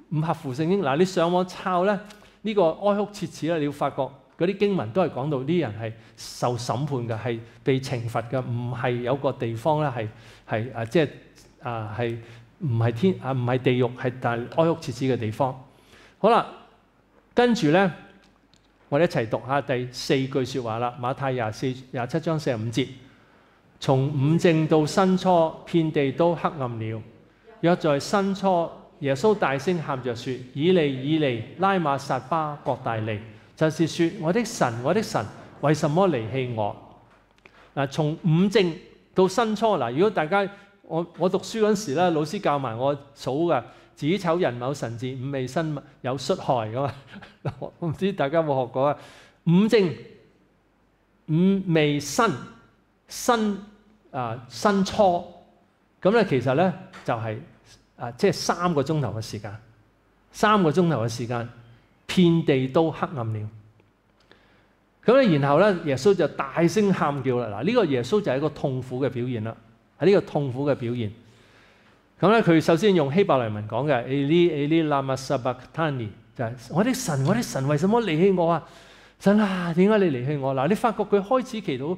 唔合乎聖經。嗱，你上網抄咧呢個哀哭切齒咧，你要發覺。嗰啲經文都係講到啲人係受審判嘅，係被懲罰嘅，唔係有個地方咧係係啊，即係啊係唔係天啊唔係地獄，係但係哀哭切齒嘅地方。好啦，跟住咧，我哋一齊讀下第四句説話啦。馬太廿四廿七章四十五節，從午正到申初，遍地都黑暗了。約在申初，耶穌大聲喊着说：以利以利，拉馬撒巴各大利。就是說，我的神，我的神，為什麼離棄我？嗱，從午正到申初，嗱，如果大家我我讀書嗰时咧，老師教埋我數嘅子丑寅卯辰巳午未申酉戌亥噶嘛。我唔知大家有冇學過啊？午正、午未申、申啊申初，咁咧其實咧就係啊即係三個鐘頭嘅時間，三個鐘頭嘅時間。遍地都黑暗了，咁咧，然後咧，耶穌就大聲喊叫啦。嗱，呢個耶穌就係一個痛苦嘅表現啦，係呢個痛苦嘅表現。咁咧，佢首先用希伯來文講嘅，Eli Eli lama sabachthani，就係我的神，我的神，為什麼離棄我啊？神啊，點解你離棄我？嗱，你發覺佢開始祈禱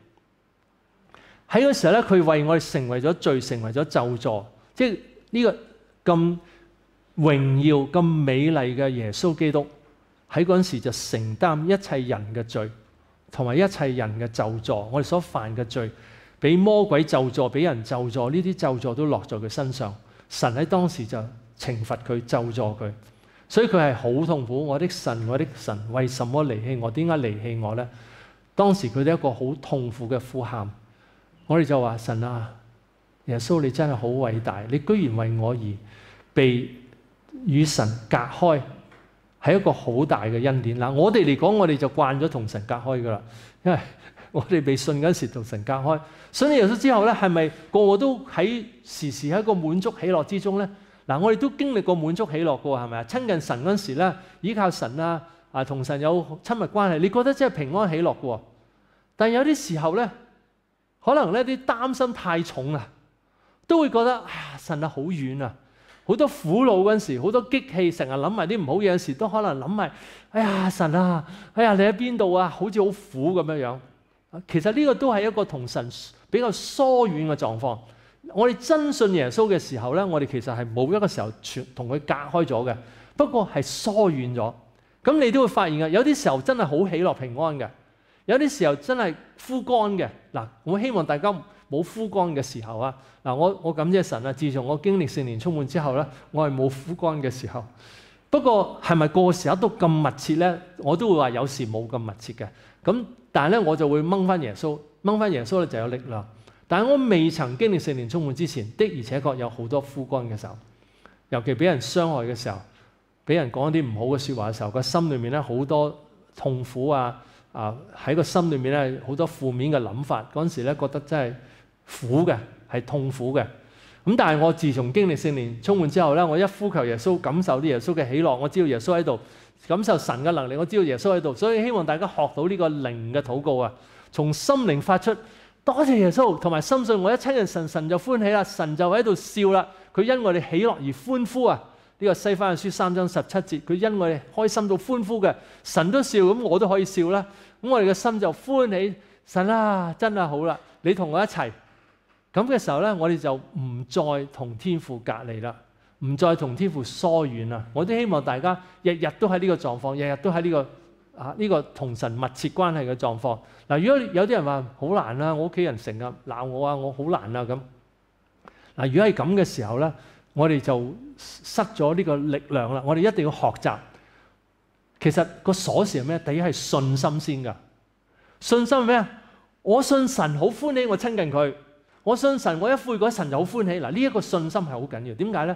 喺嗰時候咧，佢為我哋成為咗罪，成為咗咒助。即係呢個咁榮耀、咁美麗嘅耶穌基督，喺嗰陣時就承擔一切人嘅罪，同埋一切人嘅咒助。我哋所犯嘅罪，俾魔鬼咒助，俾人咒助，呢啲咒助都落在佢身上。神喺當時就懲罰佢，咒助佢。所以佢係好痛苦，我的神，我的神，為什麼離棄我？點解離棄我呢？當時佢哋一個好痛苦嘅呼喊，我哋就話：神啊，耶穌你真係好偉大，你居然為我而被與神隔開，係一個好大嘅恩典。嗱，我哋嚟講，我哋就慣咗同神隔開噶啦，因為 我哋被信嗰時同神隔開，信咗耶穌之後咧，係咪個個都喺時時喺一個滿足喜樂之中咧？嗱，我哋都經歷過滿足喜樂過，係咪啊？親近神嗰时咧，依靠神啊，啊同神有親密關係，你覺得真係平安喜樂嘅。但有啲時候咧，可能咧啲擔心太重啊，都會覺得哎呀神啊好遠啊，好多苦惱嗰陣時，好多激氣，成日諗埋啲唔好嘢嘅時，都可能諗埋，哎呀神啊，哎呀你喺邊度啊？好似好苦咁樣樣。其實呢個都係一個同神比較疏遠嘅狀況。我哋真信耶穌嘅時候咧，我哋其實係冇一個時候全同佢隔開咗嘅，不過係疏遠咗。咁你都會發現嘅，有啲時候真係好喜樂平安嘅，有啲時候真係枯乾嘅。嗱，我希望大家冇枯乾嘅時候啊。嗱，我我感謝神啊！自從我經歷四年充滿之後咧，我係冇枯乾嘅時候。不過係咪個個時候都咁密切咧？我都會話有時冇咁密切嘅。咁但係咧，我就會掹翻耶穌，掹翻耶穌咧就有力量。但係我未曾經歷四年充滿之前，的而且確有好多枯乾嘅時候，尤其俾人傷害嘅時候，俾人講一啲唔好嘅説話嘅時候，個心裏面咧好多痛苦啊！啊喺個心裏面咧好多負面嘅諗法，嗰陣時咧覺得真係苦嘅，係痛苦嘅。咁但係我自從經歷聖年充滿之後咧，我一呼求耶穌，感受啲耶穌嘅喜樂，我知道耶穌喺度，感受神嘅能力，我知道耶穌喺度，所以希望大家學到呢個靈嘅禱告啊，從心靈發出。多謝耶穌，同埋深信我一親近神，神就歡喜啦，神就喺度笑啦。佢因我哋喜樂而歡呼啊！呢個西番書三章十七節，佢因我哋開心到歡呼嘅，神都笑，咁我都可以笑啦。咁我哋嘅心就歡喜，神啊，真係好啦，你同我一齊。咁嘅時候咧，我哋就唔再同天父隔離啦，唔再同天父疏遠啦。我都希望大家日日都喺呢個狀況，日日都喺呢個。啊！呢個同神密切關係嘅狀況嗱，如果有啲人話好難啦，我屋企人成日鬧我啊，我好難啊咁。嗱，如果係咁嘅時候咧，我哋就失咗呢個力量啦。我哋一定要學習。其實個鎖匙係咩？第一係信心先㗎。信心係咩啊？我信神好歡喜，我親近佢。我信神，我一悔改，神就好歡喜。嗱，呢一個信心係好緊要。點解咧？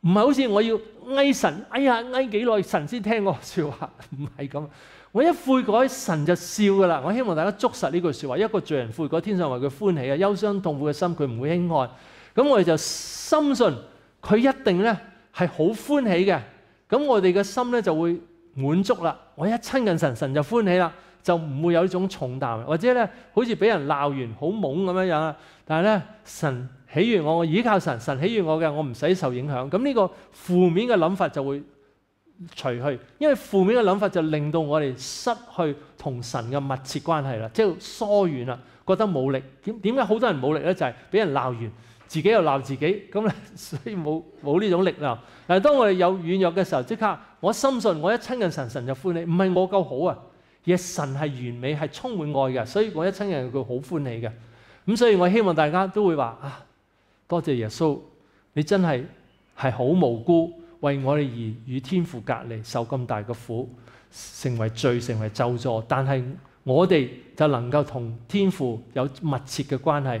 唔係好似我要哀神，哎呀哀幾耐神先聽我説話，唔係咁。我一悔改，神就笑噶啦。我希望大家捉實呢句説話：一個罪人悔改，天上為佢歡喜啊！憂傷痛苦嘅心，佢唔會輕看。咁我哋就深信佢一定咧係好歡喜嘅。咁我哋嘅心咧就會滿足啦。我一親近神，神就歡喜啦，就唔會有呢種重擔，或者咧好似俾人鬧完好懵咁樣樣啦。但係咧神。喜悅我，我倚靠神，神喜悅我嘅，我唔使受影響。咁呢個負面嘅諗法就會除去，因為負面嘅諗法就令到我哋失去同神嘅密切關係啦，即係疏遠啦，覺得冇力。點點解好多人冇力咧？就係俾人鬧完，自己又鬧自己，咁咧 所以冇冇呢種力量。但係當我哋有軟弱嘅時候，即刻我深信我一親近神，神就歡喜。唔係我夠好啊，而神係完美，係充滿愛嘅，所以我一親近佢好歡喜嘅。咁所以我希望大家都會話啊。多謝耶穌，你真係係好無辜，為我哋而與天父隔離，受咁大嘅苦，成為罪，成為咒助。但係我哋就能夠同天父有密切嘅關係，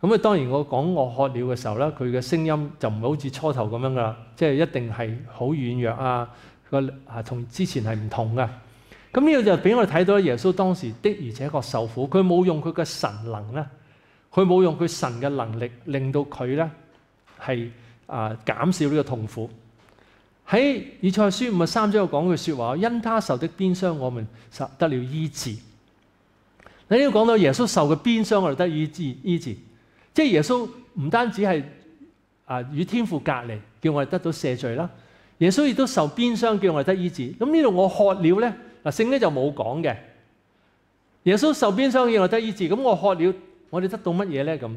咁啊，當然我講我渴了嘅時候咧，佢嘅聲音就唔係好似初頭咁樣噶啦，即係一定係好軟弱啊，個啊同之前係唔同嘅。咁呢個就俾我哋睇到耶穌當時的而且確受苦，佢冇用佢嘅神能咧。佢冇用佢神嘅能力令到佢咧係啊減少呢個痛苦。喺以賽書五十三章有講句説話：因他受的鞭傷，我們受得了醫治。你呢講到耶穌受嘅鞭傷，我哋得醫治醫治。即係耶穌唔單止係啊與天父隔離，叫我哋得到赦罪啦。耶穌亦都受鞭傷，叫我哋得醫治。咁呢度我渴了咧，嗱聖經就冇講嘅。耶穌受鞭傷，叫我哋得醫治。咁我渴了。我哋得到乜嘢咧？咁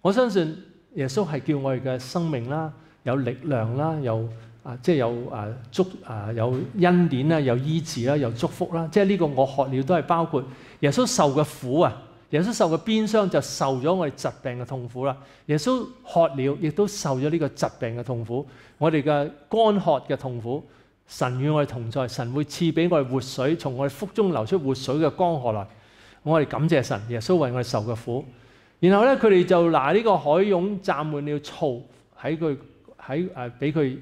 我相信耶穌係叫我哋嘅生命啦，有力量啦，有啊，即係有啊祝啊有恩典啦，有醫治啦，有祝福啦。即係呢個我渴了都係包括耶穌受嘅苦啊！耶穌受嘅鞭傷就受咗我哋疾病嘅痛苦啦。耶穌渴了，亦都受咗呢個疾病嘅痛苦。我哋嘅乾渴嘅痛苦，神與我哋同在，神會賜俾我哋活水，從我哋腹中流出活水嘅江河來。我哋感謝神，耶穌為我哋受嘅苦。然後咧，佢哋就拿呢個海湧蘸滿了醋喺佢喺誒俾佢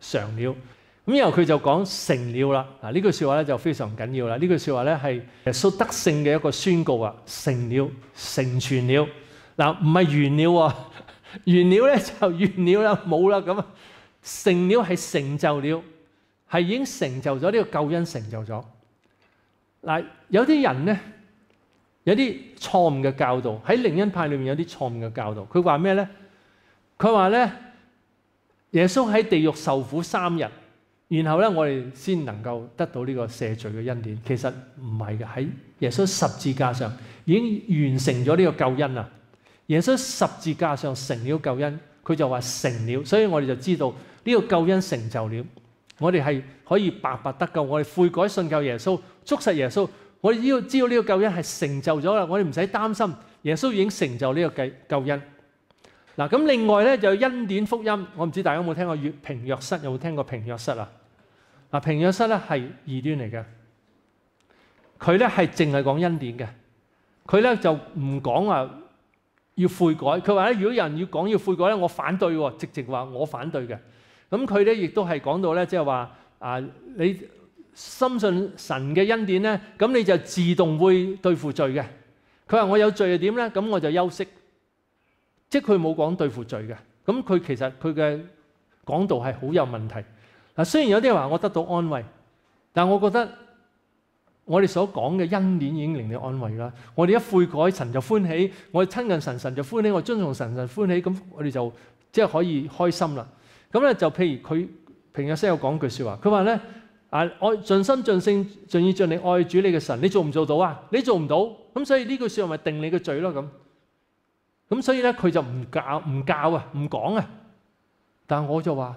嘗了。咁然後佢就講成了啦。嗱呢句説話咧就非常緊要啦。呢句説話咧係耶穌得勝嘅一個宣告啊！成了，成全了。嗱唔係完了喎，完了咧就完了啦，冇啦咁啊。成了係成就了，係已經成就咗呢個救恩，成就咗。嗱有啲人咧。有啲錯誤嘅教導喺靈恩派裏面有啲錯誤嘅教導。佢話咩咧？佢話咧，耶穌喺地獄受苦三日，然後咧我哋先能夠得到呢個赦罪嘅恩典。其實唔係嘅，喺耶穌十字架上已經完成咗呢個救恩啦。耶穌十字架上成了救恩，佢就話成了，所以我哋就知道呢個救恩成就了。我哋係可以白白得救，我哋悔改信靠耶穌，捉實耶穌。我哋要知道呢個救恩係成就咗啦，我哋唔使擔心，耶穌已經成就呢個計救恩。嗱，咁另外咧就恩典福音，我唔知大家有冇聽過約平約室，有冇聽過平約瑟啊？嗱，平約瑟咧係異端嚟嘅，佢咧係淨係講恩典嘅，佢咧就唔講話要悔改。佢話咧，如果有人要講要悔改咧，我反對喎，直直話我反對嘅。咁佢咧亦都係講到咧，即係話啊你。深信神嘅恩典咧，咁你就自動會對付罪嘅。佢話我有罪係點咧？咁我就休息。即係佢冇講對付罪嘅。咁佢其實佢嘅講道係好有問題。嗱，雖然有啲人話我得到安慰，但我覺得我哋所講嘅恩典已經令你安慰啦。我哋一悔改，神就歡喜；我哋親近神，神就歡喜；我遵從神，神歡喜。咁我哋就即係可以開心啦。咁咧就譬如佢平日先有講句説話，佢話咧。啊！愛盡心盡性盡意盡力愛主你嘅神，你做唔做到啊？你做唔到，咁所以呢句説話咪定你嘅罪咯咁。咁所以咧，佢就唔教唔教啊，唔講啊。但係我就話：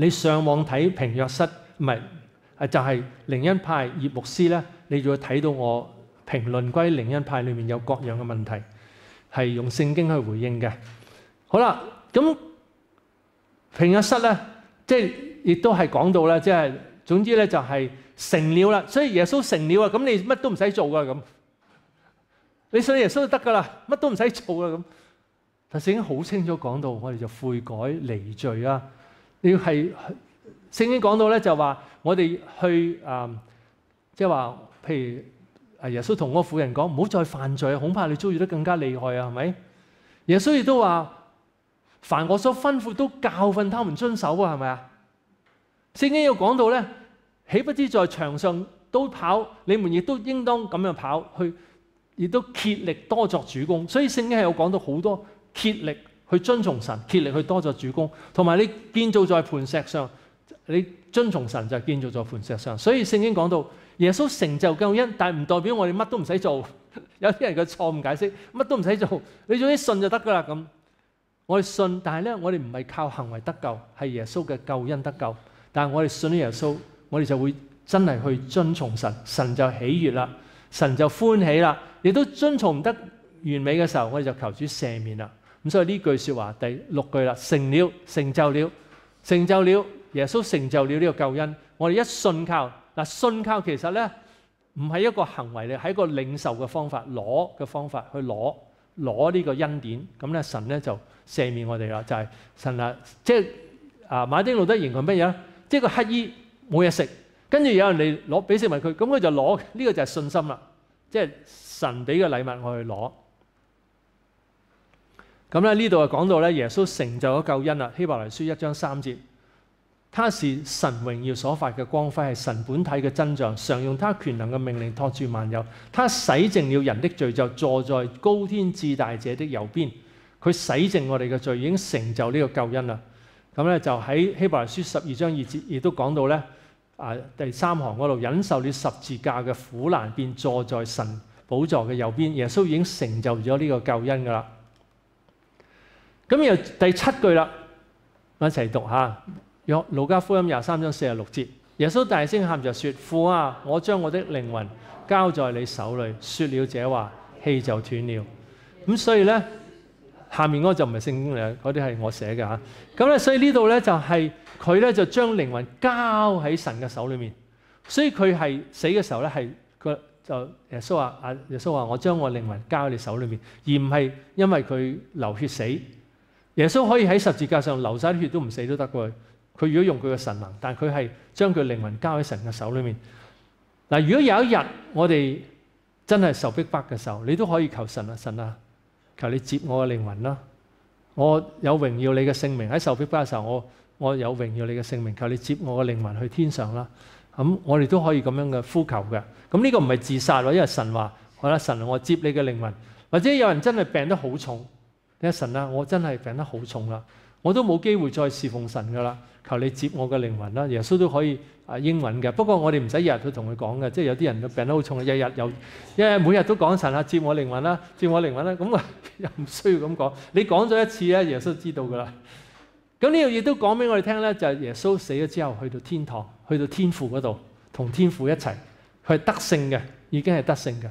你上網睇平約室，唔係啊，就係靈恩派葉牧師咧，你就會睇到我評論歸靈恩派裏面有各樣嘅問題，係用聖經去回應嘅。好啦，咁平約室咧，即係亦都係講到咧，即係總之咧就係成了啦。所以耶穌成了啊，咁你乜都唔使做噶咁。你信耶穌就得噶啦，乜都唔使做啦咁。但聖經好清楚講到，我哋就悔改離罪啊！你要係聖經講到咧，就話我哋去誒，即係話，譬如啊，耶穌同嗰個婦人講，唔好再犯罪，恐怕你遭遇得更加厲害啊，係咪？耶穌亦都話，凡我所吩咐都教訓他們遵守啊，係咪啊？聖經又講到咧，豈不知在場上都跑，你們亦都應當咁樣跑去。亦都竭力多作主工，所以聖經係有講到好多竭力去遵從神，竭力去多作主工，同埋你建造在磐石上，你遵從神就建造在磐石上。所以聖經講到耶穌成就救恩，但係唔代表我哋乜都唔使做。有啲人嘅錯誤解釋，乜都唔使做，你總之信就得噶啦咁。我哋信，但係咧，我哋唔係靠行為得救，係耶穌嘅救恩得救。但係我哋信咗耶穌，我哋就會真係去遵從神，神就喜悅啦。神就歡喜啦，亦都遵從唔得完美嘅時候，我哋就求主赦免啦。咁所以呢句説話第六句啦，成了，成就了，成就了，耶穌成就了呢個救恩。我哋一信靠嗱，信靠其實咧唔係一個行為嚟，係一個領受嘅方法，攞嘅方法去攞攞呢個恩典。咁咧神咧就赦免我哋啦，就係、是、神啊，即系啊馬丁路德形容乜嘢咧？即係個乞衣冇嘢食。跟住有人嚟攞俾食物佢，咁佢就攞，呢個就係信心啦。即系神俾嘅禮物，我去攞。咁咧呢度就講到咧，耶穌成就咗救恩啦。希伯來書一章三節，他是神榮耀所發嘅光輝，係神本體嘅真像，常用他權能嘅命令托住萬有。他洗淨了人的罪，就坐在高天至大者的右邊。佢洗淨我哋嘅罪，已經成就呢個救恩啦。咁咧就喺希伯來書十二章二節，亦都講到咧。啊！第三行嗰度忍受了十字架嘅苦難，便坐在神寶座嘅右邊。耶穌已經成就咗呢個救恩噶啦。咁又第七句啦，我一齊讀下。約路加福音廿三章四十六節，耶穌大聲喊着說：父啊，我將我的靈魂交在你手裏。說了這話，氣就斷了。咁所以咧。下面嗰個就唔係聖經嚟，嗰啲係我寫嘅嚇。咁咧，所以呢度咧就係佢咧就將靈魂交喺神嘅手裏面。所以佢係死嘅時候咧係佢就耶穌話：阿耶穌話我將我靈魂交喺你手裏面，而唔係因為佢流血死。耶穌可以喺十字架上流晒啲血都唔死都得嘅。佢如果用佢嘅神能，但佢係將佢靈魂交喺神嘅手裏面。嗱，如果有一日我哋真係受逼迫嘅時候，你都可以求神啊，神啊！求你接我嘅靈魂啦！我有榮耀你嘅性命喺受逼迫嘅時候，我我有榮耀你嘅性命。求你接我嘅靈魂去天上啦！咁我哋都可以咁樣嘅呼求嘅。咁呢個唔係自殺喎，因為神話好啦，神我接你嘅靈魂。或者有人真係病得好重，你話神啊，我真係病得好重啦，我都冇機會再侍奉神噶啦。求你接我嘅靈魂啦！耶穌都可以啊應允嘅。不過我哋唔使日日去同佢講嘅，即係有啲人病得好重，日日又因為每日都講神啊，接我靈魂啦，接我靈魂啦，咁啊 又唔需要咁講。你講咗一次咧，耶穌知道噶啦。咁呢樣嘢都講俾我哋聽咧，就係耶穌死咗之後去到天堂，去到天父嗰度同天父一齊，佢係得勝嘅，已經係得勝嘅。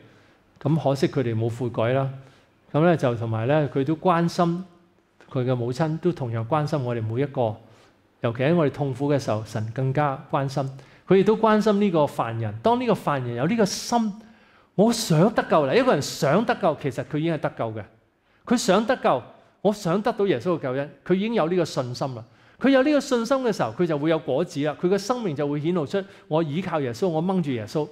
咁可惜佢哋冇悔改啦。咁咧就同埋咧，佢都關心佢嘅母親，都同樣關心我哋每一個。尤其喺我哋痛苦嘅時候，神更加關心。佢亦都關心呢個犯人。當呢個犯人有呢個心，我想得救啦。一個人想得救，其實佢已經係得救嘅。佢想得救，我想得到耶穌嘅救恩，佢已經有呢個信心啦。佢有呢個信心嘅時候，佢就會有果子啦。佢嘅生命就會顯露出我倚靠耶穌，我掹住耶穌。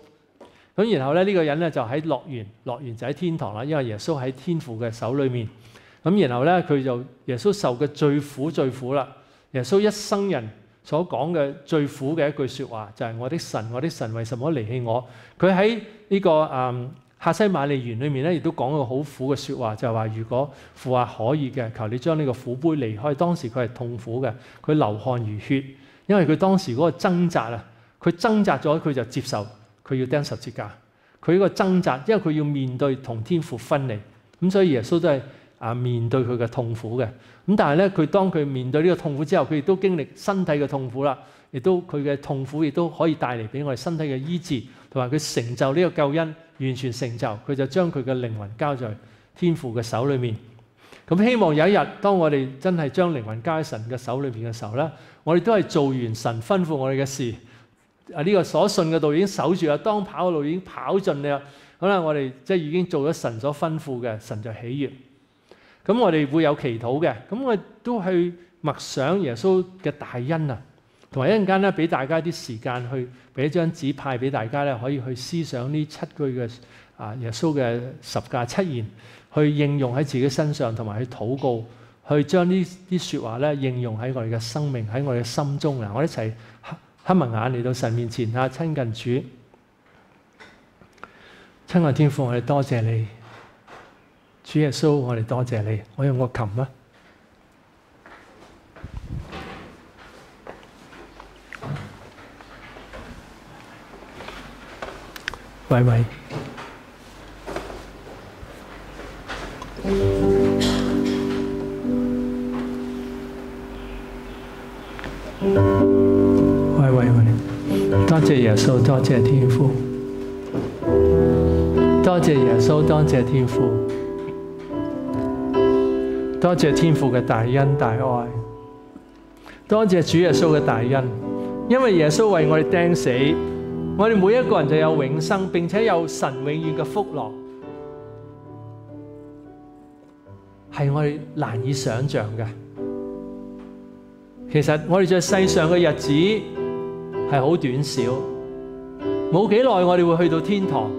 咁然後咧，呢個人咧就喺樂園，樂園就喺天堂啦。因為耶穌喺天父嘅手裏面。咁然後咧，佢就耶穌受嘅最苦最苦啦。耶穌一生人所講嘅最苦嘅一句説話就係：我的神，我的神，為什麼離棄我？佢喺呢個誒客西馬利園裏面咧，亦都講個好苦嘅説話，就係話：如果父啊可以嘅，求你將呢個苦杯離開。當時佢係痛苦嘅，佢流汗如血，因為佢當時嗰個掙扎啊，佢掙扎咗，佢就接受佢要釘十字架。佢呢個掙扎，因為佢要面對同天父分離，咁所以耶穌都係啊面對佢嘅痛苦嘅。咁但係咧，佢當佢面對呢個痛苦之後，佢亦都經歷身體嘅痛苦啦，亦都佢嘅痛苦亦都可以帶嚟俾我哋身體嘅醫治，同埋佢成就呢個救恩，完全成就，佢就將佢嘅靈魂交在天父嘅手裏面。咁希望有一日，當我哋真係將靈魂交喺神嘅手裏邊嘅時候咧，我哋都係做完神吩咐我哋嘅事。啊，呢個所信嘅道已經守住啦，當跑嘅路已經跑盡啦。可能我哋即係已經做咗神所吩咐嘅，神就喜悅。咁我哋會有祈禱嘅，咁我都去默想耶穌嘅大恩啊，同埋一陣間咧，俾大家啲時間去俾一張紙派俾大家咧，可以去思想呢七句嘅啊耶穌嘅十架七言，去應用喺自己身上，同埋去禱告，去將呢啲説話咧應用喺我哋嘅生命，喺我哋嘅心中啊！我哋一齊黑黑埋眼嚟到神面前啊，親近主，親愛天父，我哋多謝你。主耶穌，我哋多謝你。我用個琴啊，喂喂，喂喂多謝耶穌，多謝天父，多謝耶稣，多谢天父。多谢天父嘅大恩大愛，多謝主耶穌嘅大恩，因為耶穌為我哋釘死，我哋每一個人就有永生，並且有神永遠嘅福樂，係我哋難以想象嘅。其實我哋在世上嘅日子係好短小，冇幾耐我哋會去到天堂，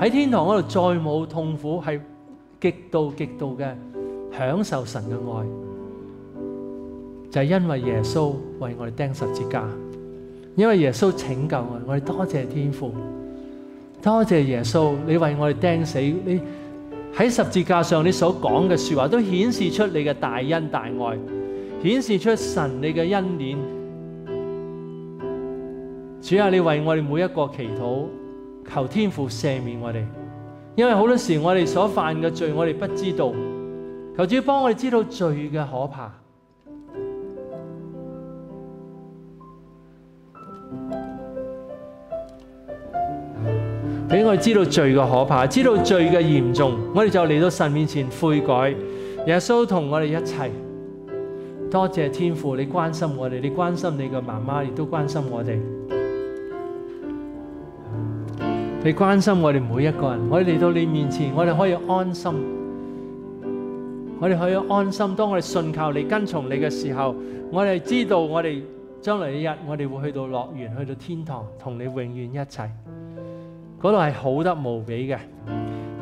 喺天堂嗰度再冇痛苦，係極度極度嘅。享受神嘅愛，就係因為耶穌為我哋釘十字架，因為耶穌拯救我，我哋多謝天父，多謝耶穌，你為我哋釘死，你喺十字架上你所講嘅說話，都顯示出你嘅大恩大愛，顯示出神你嘅恩典。主啊，你為我哋每一个祈禱，求天父赦免我哋，因為好多時我哋所犯嘅罪，我哋不知道。求主幫我哋知道罪嘅可怕，俾我哋知道罪嘅可怕，知道罪嘅嚴重，我哋就嚟到神面前悔改。耶穌同我哋一齊，多謝天父，你關心我哋，你關心你嘅媽媽，亦都關心我哋。你關心我哋每一個人，我哋嚟到你面前，我哋可以安心。我哋可以安心，當我哋信靠你、跟從你嘅時候，我哋知道我哋將來一日，我哋會去到樂園，去到天堂，同你永遠一齊。嗰度係好得無比嘅。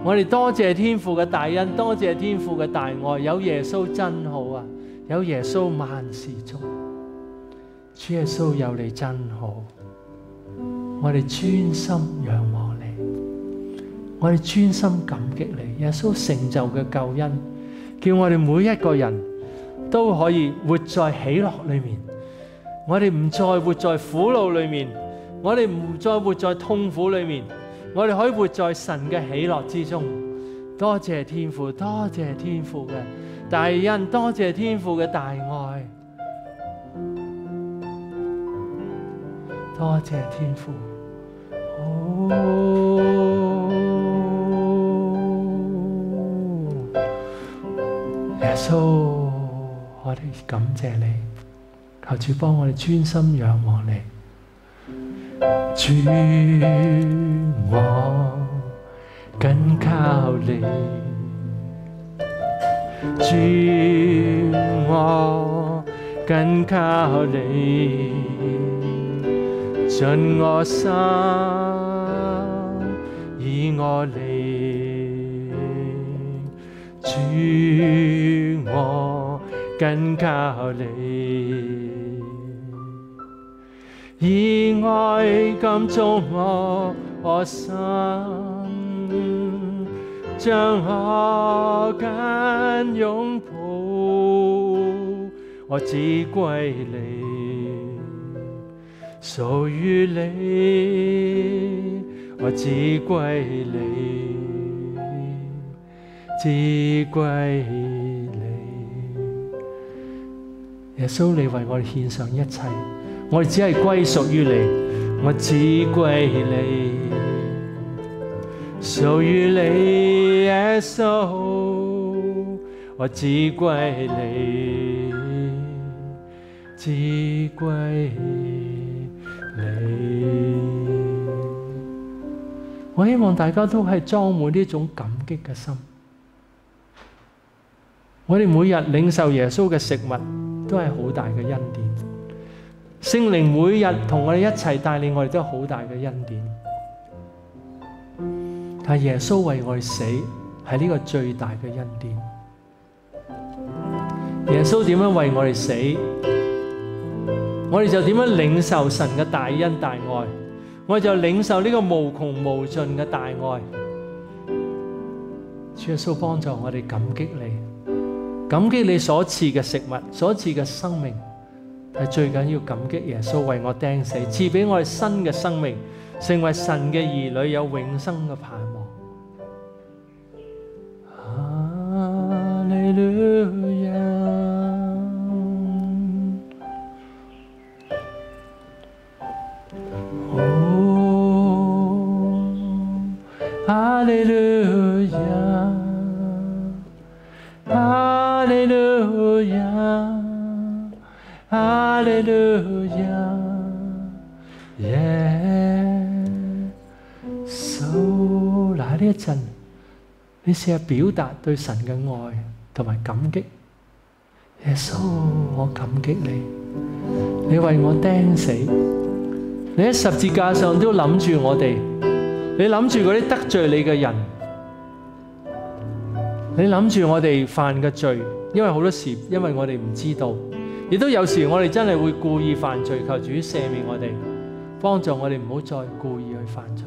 我哋多謝天父嘅大恩，多謝天父嘅大愛。有耶穌真好啊！有耶穌萬事足，主耶穌有你真好。我哋專心仰望，我哋專心感激你。耶穌成就嘅救恩。叫我哋每一個人都可以活在喜樂裏面，我哋唔再活在苦惱裏面，我哋唔再活在痛苦裏面，我哋可以活在神嘅喜樂之中。多謝天父，多謝天父嘅大恩，多謝天父嘅大愛，多謝天父。哦耶稣，我哋感謝你，求主幫我哋專心仰望你。主，我緊靠你。主，我緊靠你，盡我心以我利。主，我紧靠你，以愛感觸我我心。將我緊擁抱，我只歸你，屬於你，我只歸你，只歸你。耶穌，你為我哋獻上一切，我哋只係歸屬於你，我只歸你。屬於你耶穌，我只歸你，只歸你。我希望大家都係裝滿呢種感激嘅心。我哋每日領受耶穌嘅食物，都係好大嘅恩典。聖靈每日同我哋一齊帶領我哋，都係好大嘅恩典。但耶穌為我哋死，係呢個最大嘅恩典。耶穌點樣為我哋死，我哋就點樣領受神嘅大恩大愛，我就領受呢個無窮無盡嘅大愛。主耶穌幫助我哋感激你，感激你所赐嘅食物，所赐嘅生命，系最紧要感激耶稣为我钉死，赐俾我哋新嘅生命，成为神嘅儿女，有永生嘅盼望。哈利路亞，哦，哈利路一陣，你試下表達對神嘅愛。同埋感激，耶穌，我感激你，你為我釘死，你喺十字架上都諗住我哋，你諗住嗰啲得罪你嘅人，你諗住我哋犯嘅罪，因為好多時因為我哋唔知道，亦都有時我哋真係會故意犯罪，求主赦免我哋，幫助我哋唔好再故意去犯罪。